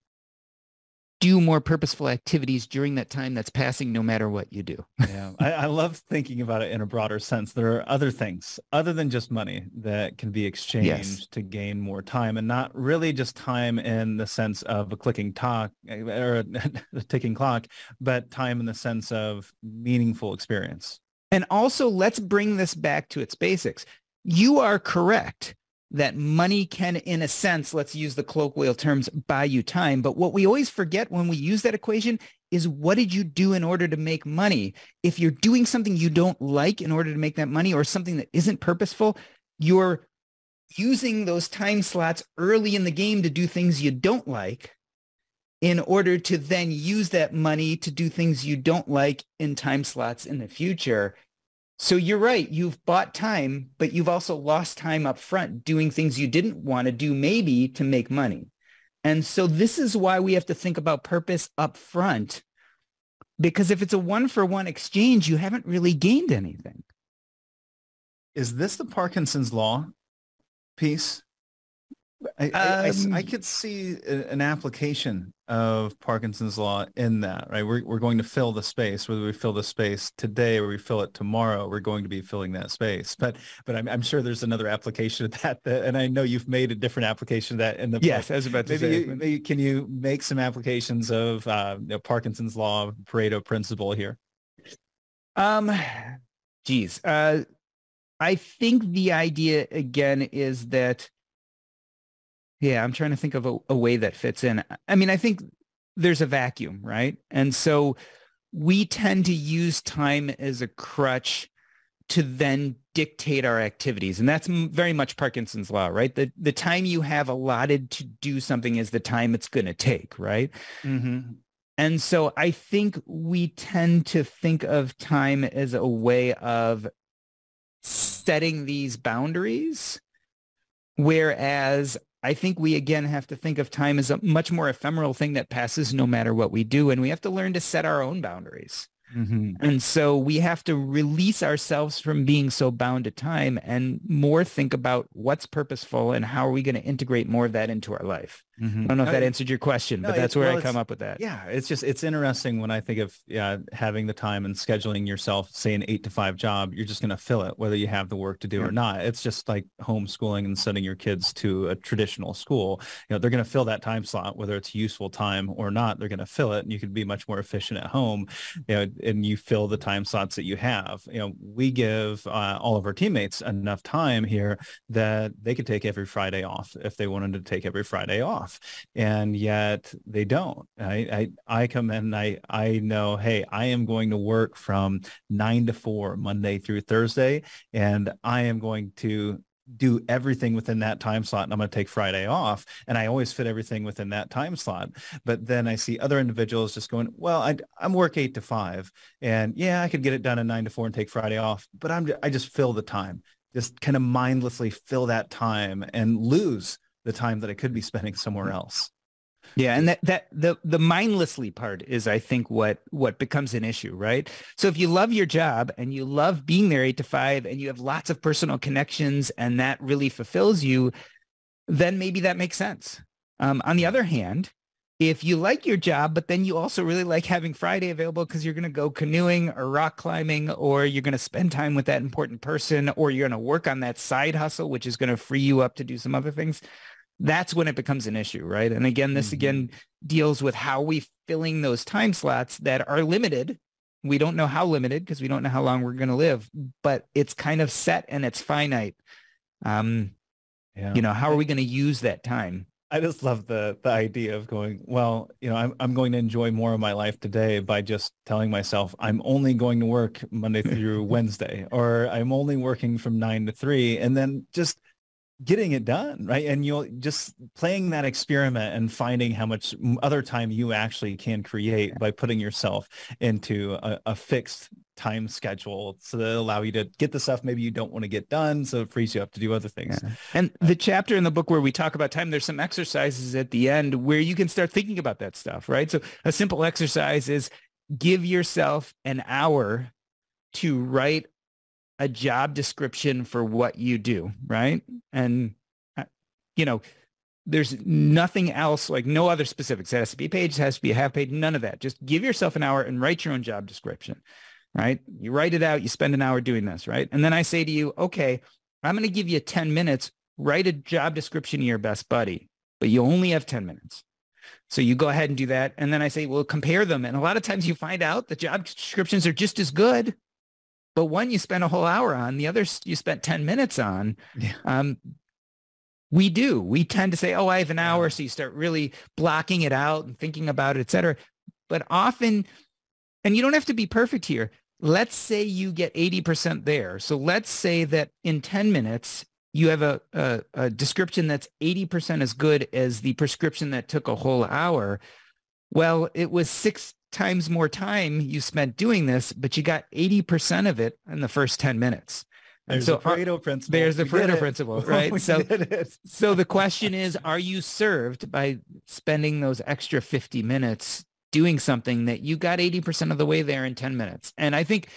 do more purposeful activities during that time that's passing no matter what you do. yeah, I, I, love thinking about it in a broader sense. There are other things other than just money that can be exchanged yes. to gain more time and not really just time in the sense of a clicking talk eh, or a ticking clock, but time in the sense of meaningful experience. And also let's bring this back to its basics. You are correct that money can, in a sense, let's use the colloquial terms, buy you time. But what we always forget when we use that equation is what did you do in order to make money? If you're doing something you don't like in order to make that money or something that isn't purposeful, you're using those time slots early in the game to do things you don't like in order to then use that money to do things you don't like in time slots in the future. So you're right. You've bought time, but you've also lost time up front doing things you didn't want to do maybe to make money. And so this is why we have to think about purpose up front. Because if it's a one for one exchange, you haven't really gained anything. Is this the Parkinson's law piece? I, I, um, I, I, could see an application of Parkinson's law in that, right? We're, we're going to fill the space, whether we fill the space today or we fill it tomorrow, we're going to be filling that space. But but I'm, I'm sure there's another application of that, that, and I know you've made a different application of that in the Yes. I was about to maybe say. You, maybe can you make some applications of uh, you know, Parkinson's law, Pareto principle here? Um, geez, uh, I think the idea again is that yeah, I'm trying to think of a, a way that fits in. I mean, I think there's a vacuum, right? And so we tend to use time as a crutch to then dictate our activities. And that's very much Parkinson's law, right? The, the time you have allotted to do something is the time it's going to take, right? Mm-hmm. And so I think we tend to think of time as a way of setting these boundaries, whereas I think we again have to think of time as a much more ephemeral thing that passes no matter what we do. And we have to learn to set our own boundaries. Mm-hmm. And so we have to release ourselves from being so bound to time and more think about what's purposeful and how are we going to integrate more of that into our life. Mm-hmm. I don't know if that answered your question, no, but that's where well, I come up with that. Yeah, it's just it's interesting when I think of yeah having the time and scheduling yourself, say an eight to five job, you're just going to fill it whether you have the work to do yeah. or not. It's just like homeschooling and sending your kids to a traditional school. You know, they're going to fill that time slot whether it's useful time or not. They're going to fill it, and you can be much more efficient at home. You know, and you fill the time slots that you have. You know, we give uh, all of our teammates enough time here that they could take every Friday off if they wanted to take every Friday off off and yet they don't I, I i come in and i i know hey i am going to work from nine to four monday through thursday and i am going to do everything within that time slot and I'm going to take Friday off. And I always fit everything within that time slot. But then I see other individuals just going, well, I, I'm work eight to five and yeah, I could get it done in nine to four and take Friday off, but I'm, I just fill the time, just kind of mindlessly fill that time and lose the time that I could be spending somewhere mm. else. Yeah, and that that the the mindlessly part is I think what what becomes an issue, right? So if you love your job and you love being there 8 to 5 and you have lots of personal connections and that really fulfills you, then maybe that makes sense. Um, on the other hand, if you like your job, but then you also really like having Friday available because you're going to go canoeing or rock climbing, or you're going to spend time with that important person, or you're going to work on that side hustle, which is going to free you up to do some other things that's when it becomes an issue, right? And again, this mm-hmm. again deals with how we filling those time slots that are limited. We don't know how limited because we don't know how long we're going to live, but it's kind of set and it's finite. Um, yeah. You know, how are we going to use that time? I just love the the idea of going, well, you know, I'm I'm going to enjoy more of my life today by just telling myself I'm only going to work Monday through Wednesday or I'm only working from 9 to 3 and then just getting it done right? And you'll just playing that experiment and finding how much other time you actually can create by putting yourself into a, a fixed time schedule so that allow you to get the stuff maybe you don't want to get done so it frees you up to do other things. Yeah. and the uh, chapter in the book where we talk about time there's some exercises at the end where you can start thinking about that stuff right? So a simple exercise is give yourself an hour to write a job description for what you do, right? And, uh, you know, there's nothing else, like no other specifics. It has to be a page, it has to be a half page, none of that. Just give yourself an hour and write your own job description, right? You write it out, you spend an hour doing this, right? And then I say to you, okay, I'm going to give you 10 minutes, write a job description of your best buddy, but you only have 10 minutes. So you go ahead and do that. And then I say, well, compare them. And a lot of times you find out the job descriptions are just as good but one you spent a whole hour on, the other you spent 10 minutes on. Yeah. Um, we do. We tend to say, oh, I have an hour. So you start really blocking it out and thinking about it, et cetera. But often, and you don't have to be perfect here. Let's say you get 80% there. So let's say that in 10 minutes, you have a, a, a description that's 80% as good as the prescription that took a whole hour. Well, it was six times more time you spent doing this, but you got 80% of it in the first 10 minutes. And there's so the Pareto principle. There's the Pareto principle, right? so, so the question is, are you served by spending those extra 50 minutes doing something that you got 80% of the way there in 10 minutes? And I think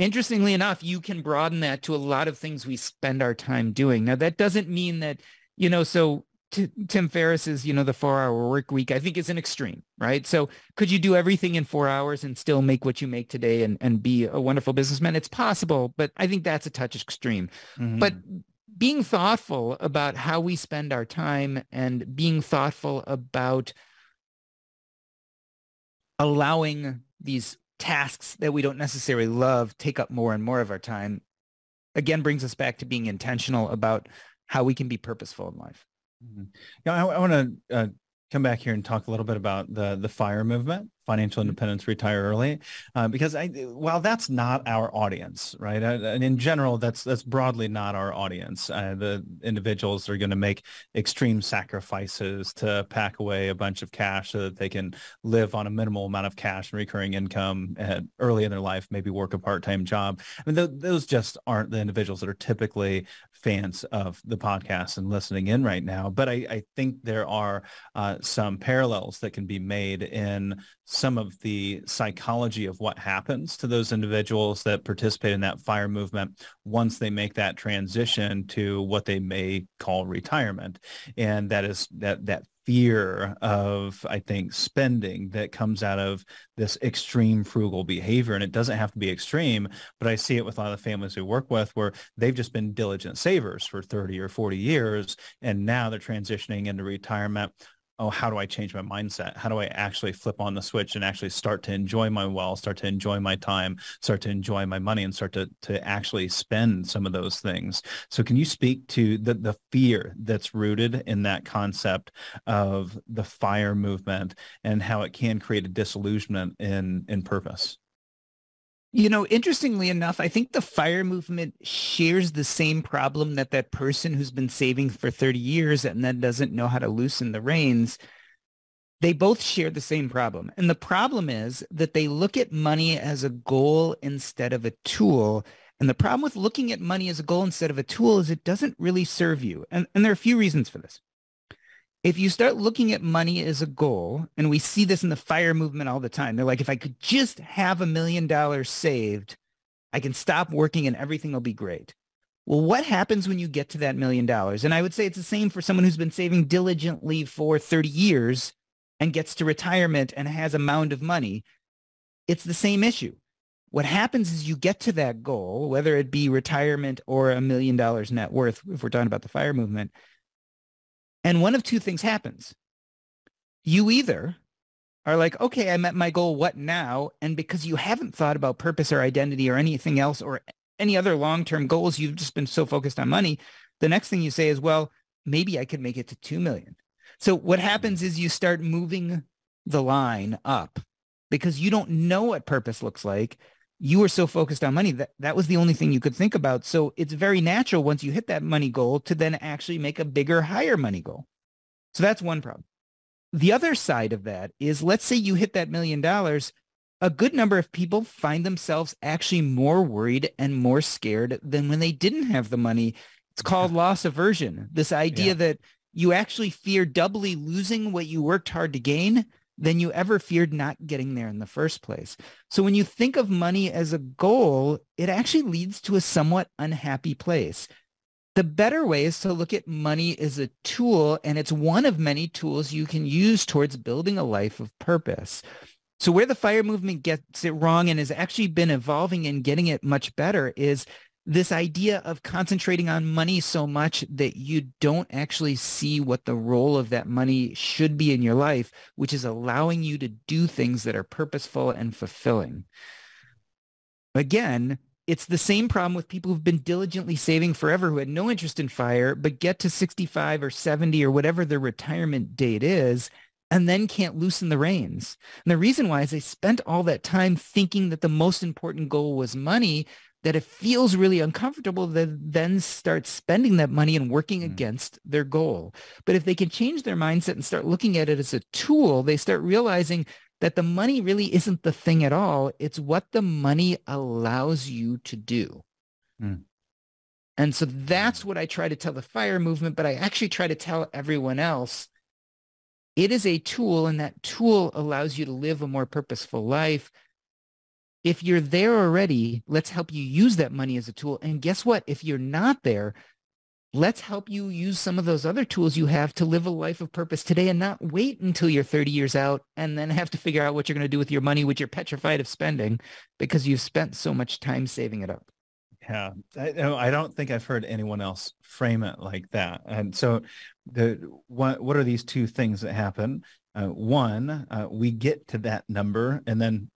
interestingly enough, you can broaden that to a lot of things we spend our time doing. Now, that doesn't mean that, you know, so T- Tim Ferriss's, you know, the four hour work week, I think is an extreme, right? So could you do everything in four hours and still make what you make today and, and be a wonderful businessman? It's possible, but I think that's a touch extreme. Mm-hmm. But being thoughtful about how we spend our time and being thoughtful about allowing these tasks that we don't necessarily love take up more and more of our time again brings us back to being intentional about how we can be purposeful in life. Mm-hmm. Yeah, I, I want to uh, come back here and talk a little bit about the the fire movement financial independence retire early. Uh, because I while that's not our audience right uh, and in general that's that's broadly not our audience uh, the individuals are going to make extreme sacrifices to pack away a bunch of cash so that they can live on a minimal amount of cash and recurring income early in their life maybe work a part-time job. I mean th- those just aren't the individuals that are typically fans of the podcast and listening in right now. But I, I think there are uh, some parallels that can be made in some of the psychology of what happens to those individuals that participate in that fire movement once they make that transition to what they may call retirement. And that is that that fear of, I think, spending that comes out of this extreme frugal behavior. And it doesn't have to be extreme, but I see it with a lot of the families we work with where they've just been diligent savers for 30 or 40 years. And now they're transitioning into retirement oh, how do I change my mindset? How do I actually flip on the switch and actually start to enjoy my wealth, start to enjoy my time, start to enjoy my money and start to, to actually spend some of those things. So can you speak to the, the fear that's rooted in that concept of the fire movement and how it can create a disillusionment in, in purpose? You know, interestingly enough, I think the fire movement shares the same problem that that person who's been saving for 30 years and then doesn't know how to loosen the reins. They both share the same problem. And the problem is that they look at money as a goal instead of a tool. And the problem with looking at money as a goal instead of a tool is it doesn't really serve you. And, and there are a few reasons for this if you start looking at money as a goal, and we see this in the fire movement all the time, they're like, if I could just have a million dollars saved, I can stop working and everything will be great. Well, what happens when you get to that million dollars? And I would say it's the same for someone who's been saving diligently for 30 years and gets to retirement and has a mound of money. It's the same issue. What happens is you get to that goal, whether it be retirement or a million dollars net worth, if we're talking about the fire movement, and one of two things happens. You either are like, okay, I met my goal. What now? And because you haven't thought about purpose or identity or anything else or any other long-term goals, you've just been so focused on money. The next thing you say is, well, maybe I could make it to 2 million. So what happens is you start moving the line up because you don't know what purpose looks like you were so focused on money that that was the only thing you could think about. So it's very natural once you hit that money goal to then actually make a bigger, higher money goal. So that's one problem. The other side of that is let's say you hit that million dollars. A good number of people find themselves actually more worried and more scared than when they didn't have the money. It's called loss aversion. This idea yeah. that you actually fear doubly losing what you worked hard to gain than you ever feared not getting there in the first place. So when you think of money as a goal, it actually leads to a somewhat unhappy place. The better way is to look at money as a tool, and it's one of many tools you can use towards building a life of purpose. So where the fire movement gets it wrong and has actually been evolving and getting it much better is this idea of concentrating on money so much that you don't actually see what the role of that money should be in your life, which is allowing you to do things that are purposeful and fulfilling. Again, it's the same problem with people who've been diligently saving forever who had no interest in fire, but get to 65 or 70 or whatever their retirement date is, and then can't loosen the reins. And the reason why is they spent all that time thinking that the most important goal was money that it feels really uncomfortable to then start spending that money and working mm. against their goal. But if they can change their mindset and start looking at it as a tool, they start realizing that the money really isn't the thing at all. It's what the money allows you to do. Mm. And so that's what I try to tell the fire movement, but I actually try to tell everyone else. It is a tool and that tool allows you to live a more purposeful life if you're there already, let's help you use that money as a tool. And guess what? If you're not there, let's help you use some of those other tools you have to live a life of purpose today and not wait until you're 30 years out and then have to figure out what you're going to do with your money, which you're petrified of spending because you've spent so much time saving it up. Yeah, I, I don't think I've heard anyone else frame it like that. And so, the what what are these two things that happen? Uh, one, uh, we get to that number, and then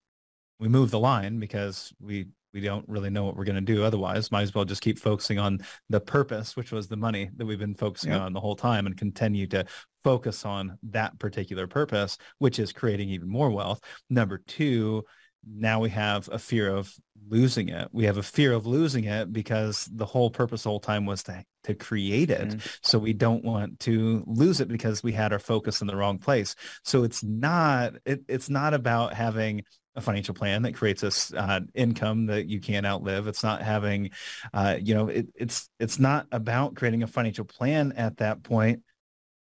we move the line because we we don't really know what we're going to do otherwise. Might as well just keep focusing on the purpose which was the money that we've been focusing yep. on the whole time and continue to focus on that particular purpose which is creating even more wealth. Number two now we have a fear of losing it. We have a fear of losing it because the whole purpose the whole time was to to create it. Mm-hmm. so we don't want to lose it because we had our focus in the wrong place. So it's not it, it's not about having a financial plan that creates us uh, income that you can't outlive. It's not having, uh, you know, it, it's it's not about creating a financial plan at that point.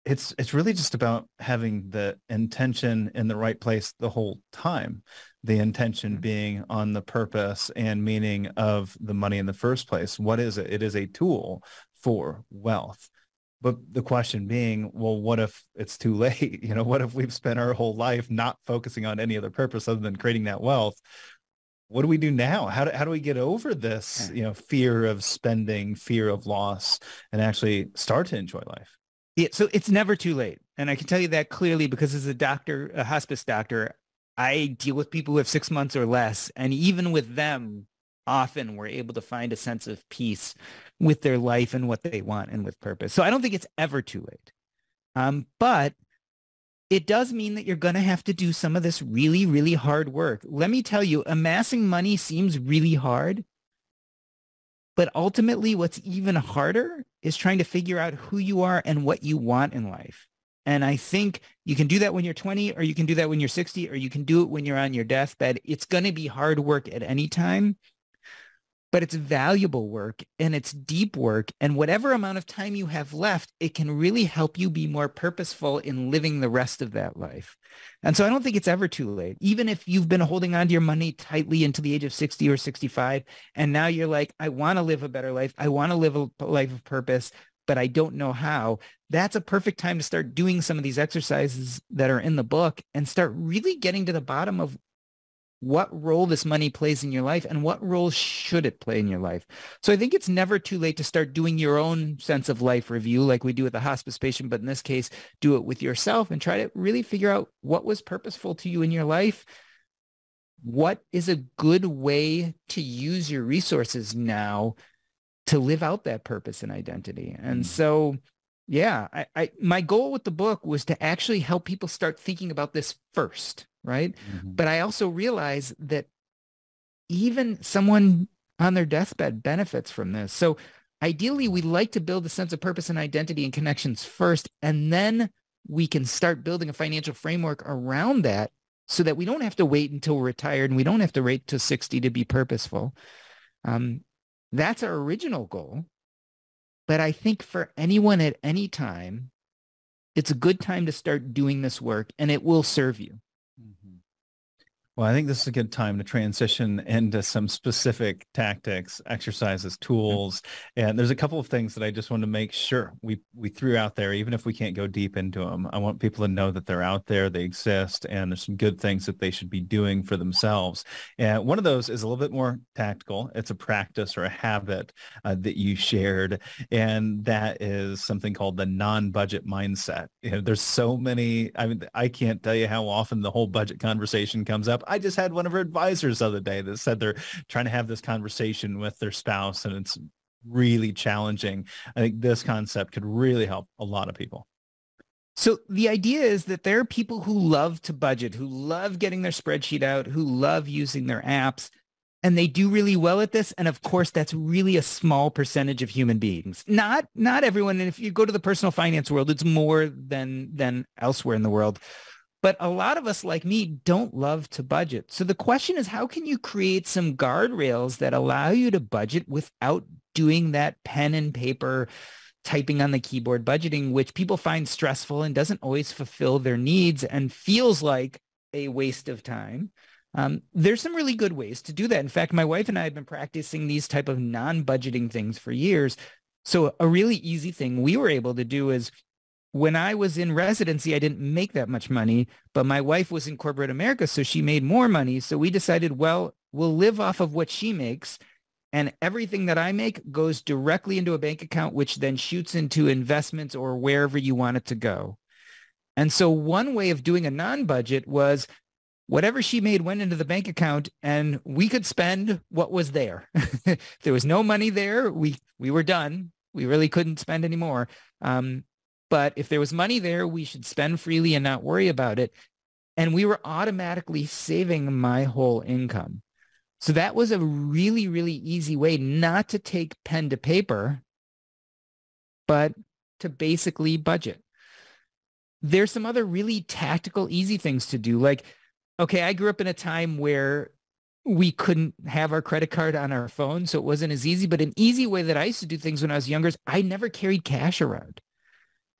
It's it's really just about having the intention in the right place the whole time. The intention mm-hmm. being on the purpose and meaning of the money in the first place. What is it? It is a tool for wealth. But the question being, well, what if it's too late? You know, what if we've spent our whole life not focusing on any other purpose other than creating that wealth? What do we do now? How do, how do we get over this, you know, fear of spending, fear of loss, and actually start to enjoy life? Yeah, so it's never too late. And I can tell you that clearly because as a doctor, a hospice doctor, I deal with people who have six months or less. And even with them, often we're able to find a sense of peace with their life and what they want and with purpose. So I don't think it's ever too late. Um, but it does mean that you're going to have to do some of this really, really hard work. Let me tell you, amassing money seems really hard. But ultimately, what's even harder is trying to figure out who you are and what you want in life. And I think you can do that when you're 20, or you can do that when you're 60, or you can do it when you're on your deathbed. It's going to be hard work at any time but it's valuable work and it's deep work. And whatever amount of time you have left, it can really help you be more purposeful in living the rest of that life. And so I don't think it's ever too late. Even if you've been holding on to your money tightly into the age of 60 or 65, and now you're like, I want to live a better life. I want to live a life of purpose, but I don't know how. That's a perfect time to start doing some of these exercises that are in the book and start really getting to the bottom of what role this money plays in your life and what role should it play in your life. So I think it's never too late to start doing your own sense of life review like we do with a hospice patient, but in this case, do it with yourself and try to really figure out what was purposeful to you in your life. What is a good way to use your resources now to live out that purpose and identity? And mm. so yeah, I, I my goal with the book was to actually help people start thinking about this first right? Mm-hmm. But I also realize that even someone on their deathbed benefits from this. So ideally, we like to build a sense of purpose and identity and connections first, and then we can start building a financial framework around that so that we don't have to wait until we're retired and we don't have to wait till 60 to be purposeful. Um, that's our original goal. But I think for anyone at any time, it's a good time to start doing this work and it will serve you. Well, I think this is a good time to transition into some specific tactics, exercises, tools. And there's a couple of things that I just want to make sure we, we threw out there, even if we can't go deep into them. I want people to know that they're out there, they exist, and there's some good things that they should be doing for themselves. And one of those is a little bit more tactical. It's a practice or a habit uh, that you shared. And that is something called the non-budget mindset. You know, there's so many, I mean, I can't tell you how often the whole budget conversation comes up. I just had one of her advisors the other day that said they're trying to have this conversation with their spouse and it's really challenging. I think this concept could really help a lot of people. So the idea is that there are people who love to budget, who love getting their spreadsheet out, who love using their apps, and they do really well at this. And of course, that's really a small percentage of human beings. Not not everyone. And if you go to the personal finance world, it's more than than elsewhere in the world. But a lot of us like me don't love to budget. So the question is, how can you create some guardrails that allow you to budget without doing that pen and paper typing on the keyboard budgeting, which people find stressful and doesn't always fulfill their needs and feels like a waste of time. Um, there's some really good ways to do that. In fact, my wife and I have been practicing these type of non-budgeting things for years So a really easy thing we were able to do is when I was in residency, I didn't make that much money, but my wife was in corporate America, so she made more money. So we decided, well, we'll live off of what she makes. And everything that I make goes directly into a bank account, which then shoots into investments or wherever you want it to go. And so one way of doing a non-budget was whatever she made went into the bank account and we could spend what was there. there was no money there. We, we were done. We really couldn't spend anymore. Um, but if there was money there, we should spend freely and not worry about it. And we were automatically saving my whole income. So that was a really, really easy way not to take pen to paper, but to basically budget. There's some other really tactical, easy things to do. Like, okay, I grew up in a time where we couldn't have our credit card on our phone, so it wasn't as easy. But an easy way that I used to do things when I was younger is I never carried cash around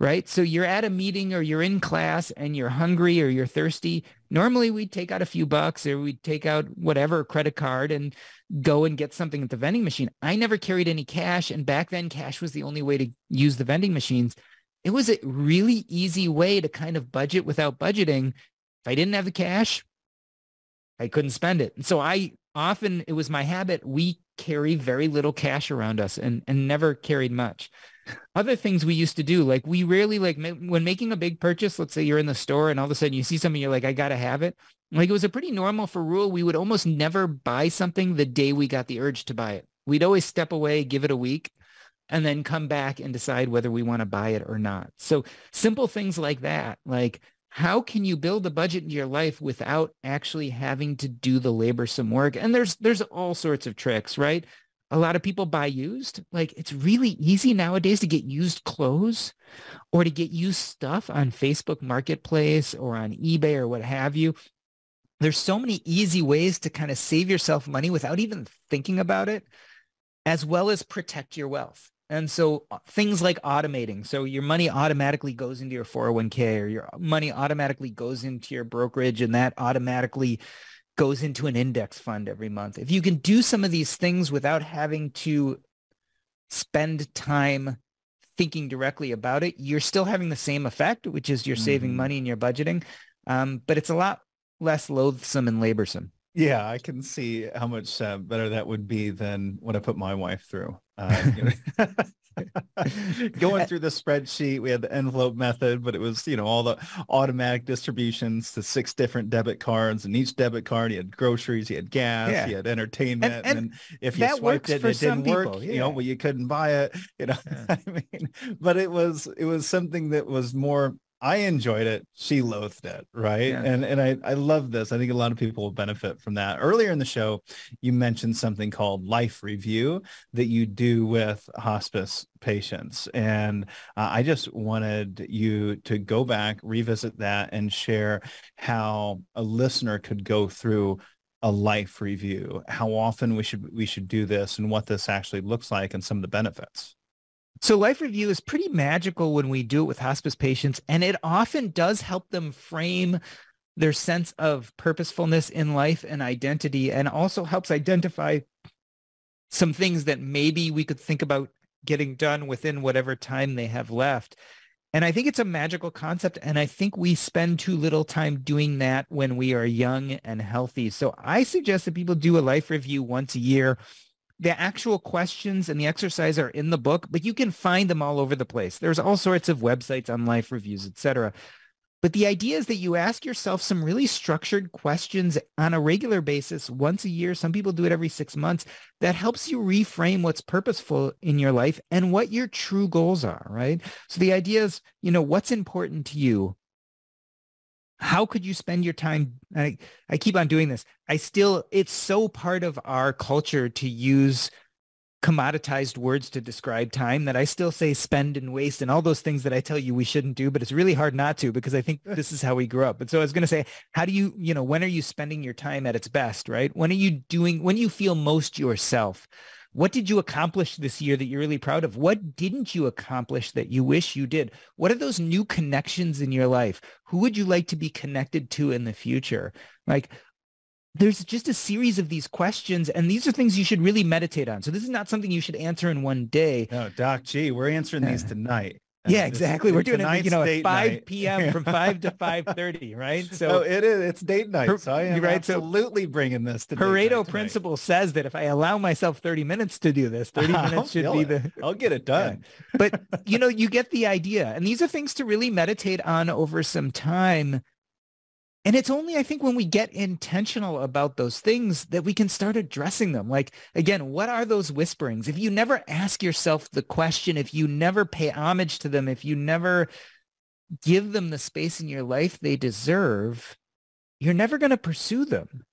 right? So you're at a meeting or you're in class and you're hungry or you're thirsty. Normally we'd take out a few bucks or we'd take out whatever credit card and go and get something at the vending machine. I never carried any cash. And back then cash was the only way to use the vending machines. It was a really easy way to kind of budget without budgeting. If I didn't have the cash, I couldn't spend it. And so I often, it was my habit. We carry very little cash around us and, and never carried much. Other things we used to do like we rarely like when making a big purchase let's say you're in the store and all of a sudden you see something you're like i gotta have it. Like it was a pretty normal for rule. We would almost never buy something the day we got the urge to buy it. We'd always step away give it a week and then come back and decide whether we want to buy it or not. So simple things like that like how can you build a budget in your life without actually having to do the labor some work and there's there's all sorts of tricks right a lot of people buy used. Like it's really easy nowadays to get used clothes or to get used stuff on Facebook Marketplace or on eBay or what have you. There's so many easy ways to kind of save yourself money without even thinking about it, as well as protect your wealth. And so uh, things like automating. So your money automatically goes into your 401k or your money automatically goes into your brokerage and that automatically goes into an index fund every month. If you can do some of these things without having to spend time thinking directly about it, you're still having the same effect, which is you're mm-hmm. saving money and you're budgeting. Um, but it's a lot less loathsome and laborsome. Yeah, I can see how much uh, better that would be than what I put my wife through. Uh, you know, going through the spreadsheet we had the envelope method but it was you know all the automatic distributions to six different debit cards and each debit card you had groceries you had gas yeah. you had entertainment and, and, and if you swiped it it didn't work yeah. you know well you couldn't buy it you know yeah. i mean but it was it was something that was more I enjoyed it. She loathed it. Right. Yeah. And and I, I love this. I think a lot of people will benefit from that. Earlier in the show, you mentioned something called life review that you do with hospice patients. And uh, I just wanted you to go back, revisit that and share how a listener could go through a life review, how often we should we should do this and what this actually looks like and some of the benefits. So life review is pretty magical when we do it with hospice patients, and it often does help them frame their sense of purposefulness in life and identity, and also helps identify some things that maybe we could think about getting done within whatever time they have left. And I think it's a magical concept. And I think we spend too little time doing that when we are young and healthy. So I suggest that people do a life review once a year the actual questions and the exercise are in the book, but you can find them all over the place. There's all sorts of websites on life reviews, etc. But the idea is that you ask yourself some really structured questions on a regular basis once a year. Some people do it every six months. That helps you reframe what's purposeful in your life and what your true goals are, right? So the idea is, you know, what's important to you? How could you spend your time I, I keep on doing this i still it's so part of our culture to use commoditized words to describe time that i still say spend and waste and all those things that i tell you we shouldn't do but it's really hard not to because i think this is how we grew up. And so i was going to say how do you you know when are you spending your time at its best right? When are you doing when you feel most yourself what did you accomplish this year that you're really proud of? What didn't you accomplish that you wish you did? What are those new connections in your life? Who would you like to be connected to in the future? Like there's just a series of these questions and these are things you should really meditate on. So this is not something you should answer in one day. No, Doc G, we're answering these tonight. Yeah, exactly. We're doing it, you know, at 5 night. p.m. from 5 to 5.30, right? So oh, it is. It's date night. So I am right? absolutely so bringing this to Pareto principle says that if I allow myself 30 minutes to do this, 30 minutes should be the... I'll get it done. Yeah. But, you know, you get the idea. And these are things to really meditate on over some time and it's only, I think, when we get intentional about those things that we can start addressing them. Like, again, what are those whisperings? If you never ask yourself the question, if you never pay homage to them, if you never give them the space in your life they deserve, you're never going to pursue them.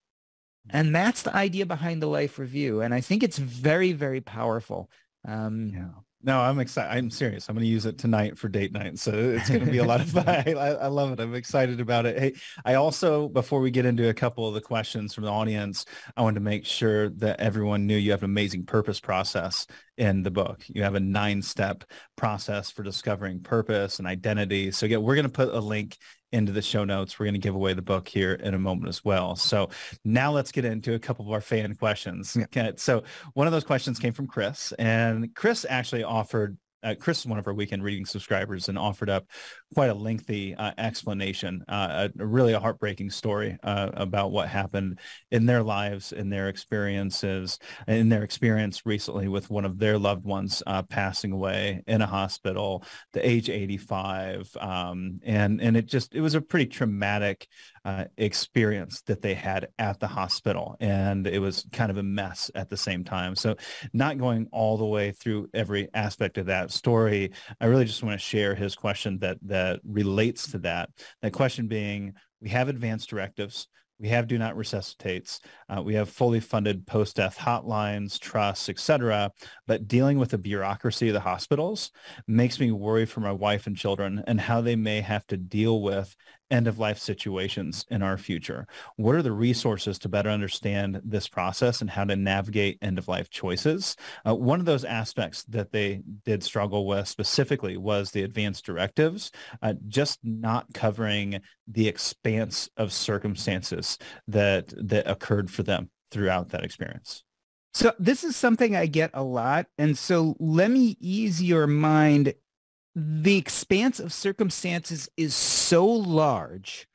And that's the idea behind the life review. And I think it's very, very powerful. Um, yeah. No, I'm excited. I'm serious. I'm going to use it tonight for date night. So it's going to be a lot of fun. I, I, love it. I'm excited about it. Hey, I also, before we get into a couple of the questions from the audience, I wanted to make sure that everyone knew you have an amazing purpose process in the book. You have a nine step process for discovering purpose and identity. So again, we're going to put a link into the show notes. We're going to give away the book here in a moment as well. So now let's get into a couple of our fan questions. Yeah. Okay. So one of those questions came from Chris and Chris actually offered uh, Chris is one of our weekend reading subscribers and offered up quite a lengthy uh, explanation, uh, a, really a heartbreaking story uh, about what happened in their lives, in their experiences, in their experience recently with one of their loved ones uh, passing away in a hospital, the age 85, um, and and it just it was a pretty traumatic uh, experience that they had at the hospital, and it was kind of a mess at the same time. So, not going all the way through every aspect of that story, I really just want to share his question that that relates to that. That question being, we have advanced directives. We have do not resuscitates. Uh, we have fully funded post-death hotlines, trusts, etc. But dealing with the bureaucracy of the hospitals makes me worry for my wife and children and how they may have to deal with end of life situations in our future? What are the resources to better understand this process and how to navigate end of life choices? Uh, one of those aspects that they did struggle with specifically was the advanced directives, uh, just not covering the expanse of circumstances that that occurred for them throughout that experience. So this is something I get a lot. And so let me ease your mind the expanse of circumstances is so large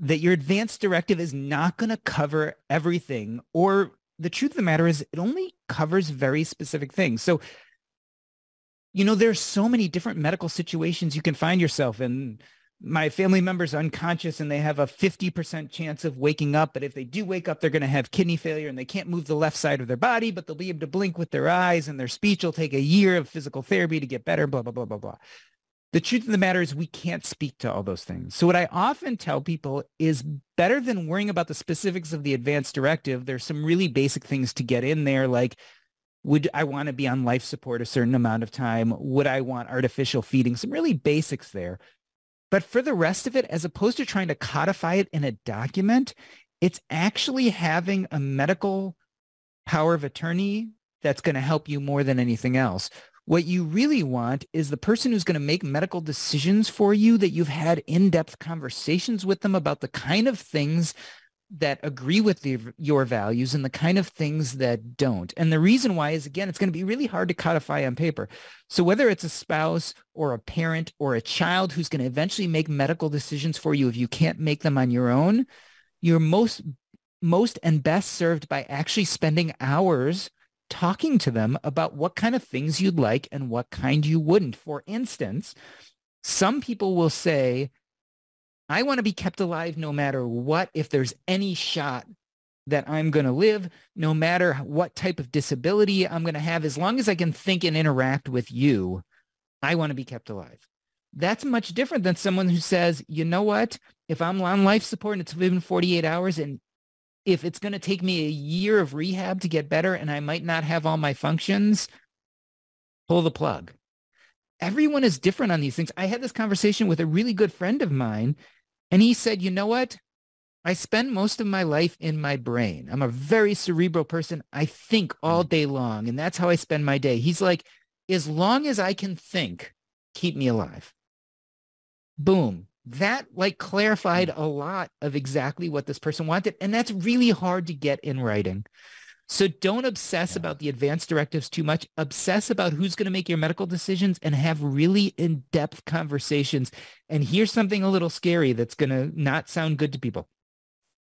that your advanced directive is not going to cover everything or the truth of the matter is it only covers very specific things. So, you know, there's so many different medical situations you can find yourself in my family member's unconscious and they have a 50% chance of waking up. But if they do wake up, they're going to have kidney failure and they can't move the left side of their body, but they'll be able to blink with their eyes and their speech will take a year of physical therapy to get better, blah, blah, blah, blah, blah. The truth of the matter is we can't speak to all those things. So what I often tell people is better than worrying about the specifics of the advanced directive. There's some really basic things to get in there, like would I want to be on life support a certain amount of time? Would I want artificial feeding? Some really basics there. But for the rest of it, as opposed to trying to codify it in a document, it's actually having a medical power of attorney that's going to help you more than anything else. What you really want is the person who's going to make medical decisions for you that you've had in-depth conversations with them about the kind of things that agree with the, your values and the kind of things that don't. And the reason why is, again, it's going to be really hard to codify on paper. So whether it's a spouse or a parent or a child who's going to eventually make medical decisions for you if you can't make them on your own, you're most, most and best served by actually spending hours talking to them about what kind of things you'd like and what kind you wouldn't. For instance, some people will say, I want to be kept alive no matter what. If there's any shot that I'm going to live, no matter what type of disability I'm going to have, as long as I can think and interact with you, I want to be kept alive. That's much different than someone who says, you know what, if I'm on life support and it's within 48 hours and if it's going to take me a year of rehab to get better and I might not have all my functions, pull the plug. Everyone is different on these things. I had this conversation with a really good friend of mine and he said, you know what? I spend most of my life in my brain. I'm a very cerebral person. I think all mm. day long, and that's how I spend my day. He's like, as long as I can think, keep me alive. Boom. that like clarified a lot of exactly what this person wanted. And that's really hard to get in writing. So don't obsess yeah. about the advanced directives too much. Obsess about who's going to make your medical decisions and have really in-depth conversations. And here's something a little scary that's going to not sound good to people.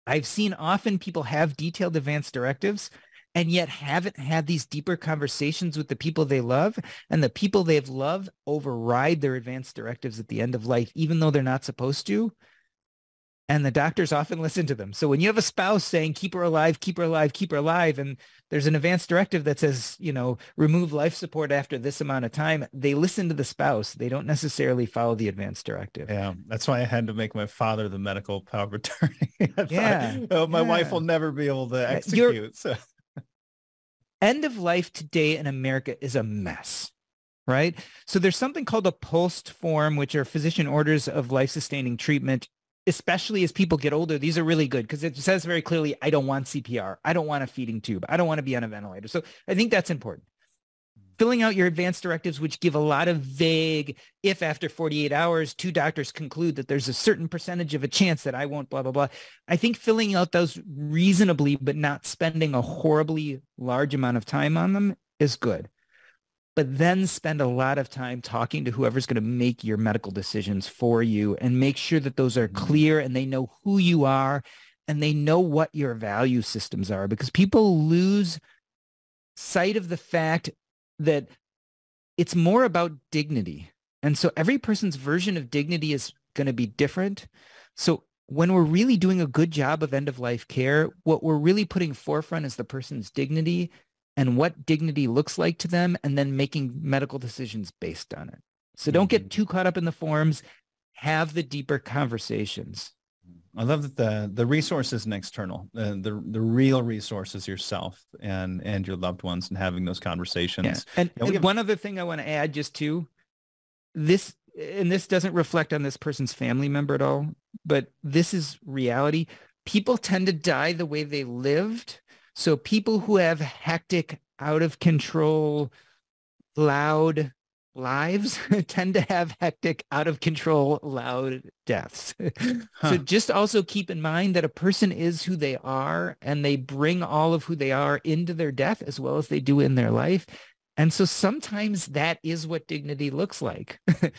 I've seen often people have detailed advanced directives and yet haven't had these deeper conversations with the people they love and the people they've loved override their advanced directives at the end of life, even though they're not supposed to. And the doctors often listen to them. So when you have a spouse saying, keep her alive, keep her alive, keep her alive, and there's an advanced directive that says, you know, remove life support after this amount of time, they listen to the spouse. They don't necessarily follow the advanced directive. Yeah. That's why I had to make my father the medical power of attorney. yeah. Thought, oh, my yeah. wife will never be able to execute. You're, so end of life today in America is a mess, right? So there's something called a POST form, which are physician orders of life-sustaining treatment. Especially as people get older, these are really good because it says very clearly, I don't want CPR. I don't want a feeding tube. I don't want to be on a ventilator. So I think that's important filling out your advance directives, which give a lot of vague, if after 48 hours, two doctors conclude that there's a certain percentage of a chance that I won't, blah, blah, blah. I think filling out those reasonably, but not spending a horribly large amount of time on them is good. But then spend a lot of time talking to whoever's going to make your medical decisions for you and make sure that those are mm-hmm. clear and they know who you are and they know what your value systems are because people lose sight of the fact that it's more about dignity. And so every person's version of dignity is going to be different. So when we're really doing a good job of end of life care, what we're really putting forefront is the person's dignity and what dignity looks like to them and then making medical decisions based on it. So don't get mm-hmm. too caught up in the forms. Have the deeper conversations. I love that the the resource isn't external. The, the the real resource is yourself and and your loved ones and having those conversations. Yeah. And, and have... one other thing I want to add just to this and this doesn't reflect on this person's family member at all, but this is reality. People tend to die the way they lived. So people who have hectic, out of control, loud, lives tend to have hectic, out of control, loud deaths. huh. So just also keep in mind that a person is who they are and they bring all of who they are into their death as well as they do in their life. And so sometimes that is what dignity looks like.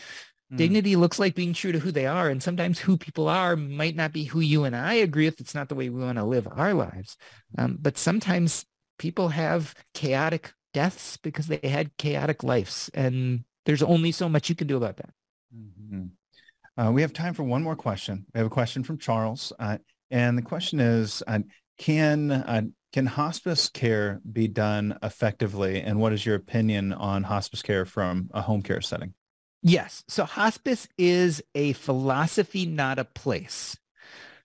mm. Dignity looks like being true to who they are. And sometimes who people are might not be who you and I agree with. It's not the way we want to live our lives. Um, but sometimes people have chaotic deaths because they had chaotic lives. And there's only so much you can do about that. Mm-hmm. Uh, we have time for one more question. We have a question from Charles. Uh, and the question is, uh, can, uh, can hospice care be done effectively? And what is your opinion on hospice care from a home care setting? Yes. So hospice is a philosophy, not a place.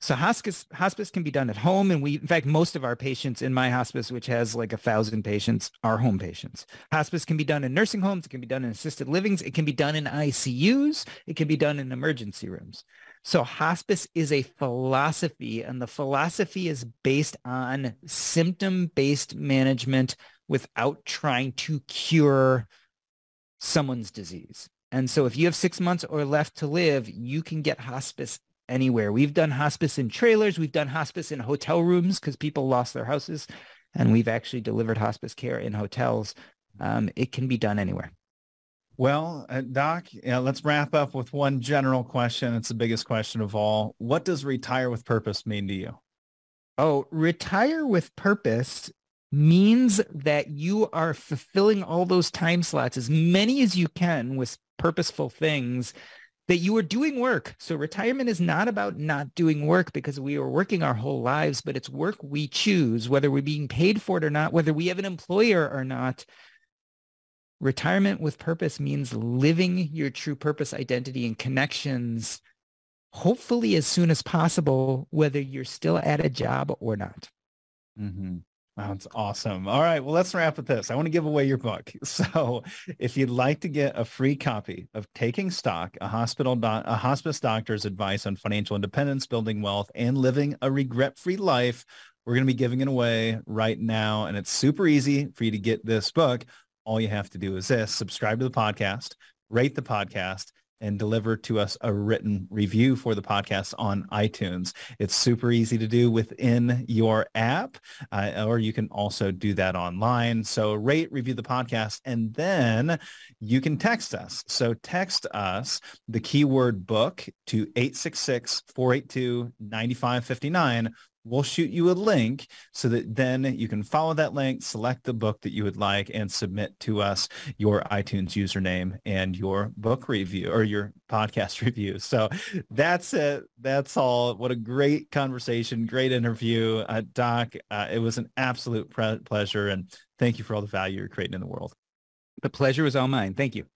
So hospice, hospice can be done at home. And we, in fact, most of our patients in my hospice, which has like a thousand patients, are home patients. Hospice can be done in nursing homes. It can be done in assisted livings. It can be done in ICUs. It can be done in emergency rooms. So hospice is a philosophy and the philosophy is based on symptom-based management without trying to cure someone's disease. And so if you have six months or left to live, you can get hospice anywhere. We've done hospice in trailers. We've done hospice in hotel rooms because people lost their houses. And we've actually delivered hospice care in hotels. Um, it can be done anywhere. Well, uh, Doc, yeah, let's wrap up with one general question. It's the biggest question of all. What does retire with purpose mean to you? Oh, retire with purpose means that you are fulfilling all those time slots, as many as you can with purposeful things that you are doing work. So retirement is not about not doing work because we are working our whole lives, but it's work we choose, whether we're being paid for it or not, whether we have an employer or not. Retirement with purpose means living your true purpose, identity, and connections, hopefully as soon as possible, whether you're still at a job or not. Mm-hmm. That's awesome. All right. Well, let's wrap with this. I want to give away your book. So if you'd like to get a free copy of Taking Stock, a hospital, do- a hospice doctor's advice on financial independence, building wealth, and living a regret-free life, we're going to be giving it away right now. And it's super easy for you to get this book. All you have to do is this, subscribe to the podcast, rate the podcast, and deliver to us a written review for the podcast on iTunes. It's super easy to do within your app, uh, or you can also do that online. So rate, review the podcast, and then you can text us. So text us the keyword book to 866-482-9559 we'll shoot you a link so that then you can follow that link, select the book that you would like and submit to us your iTunes username and your book review or your podcast review. So that's it. That's all. What a great conversation. Great interview. Uh, Doc, uh, it was an absolute pre- pleasure. And thank you for all the value you're creating in the world. The pleasure was all mine. Thank you.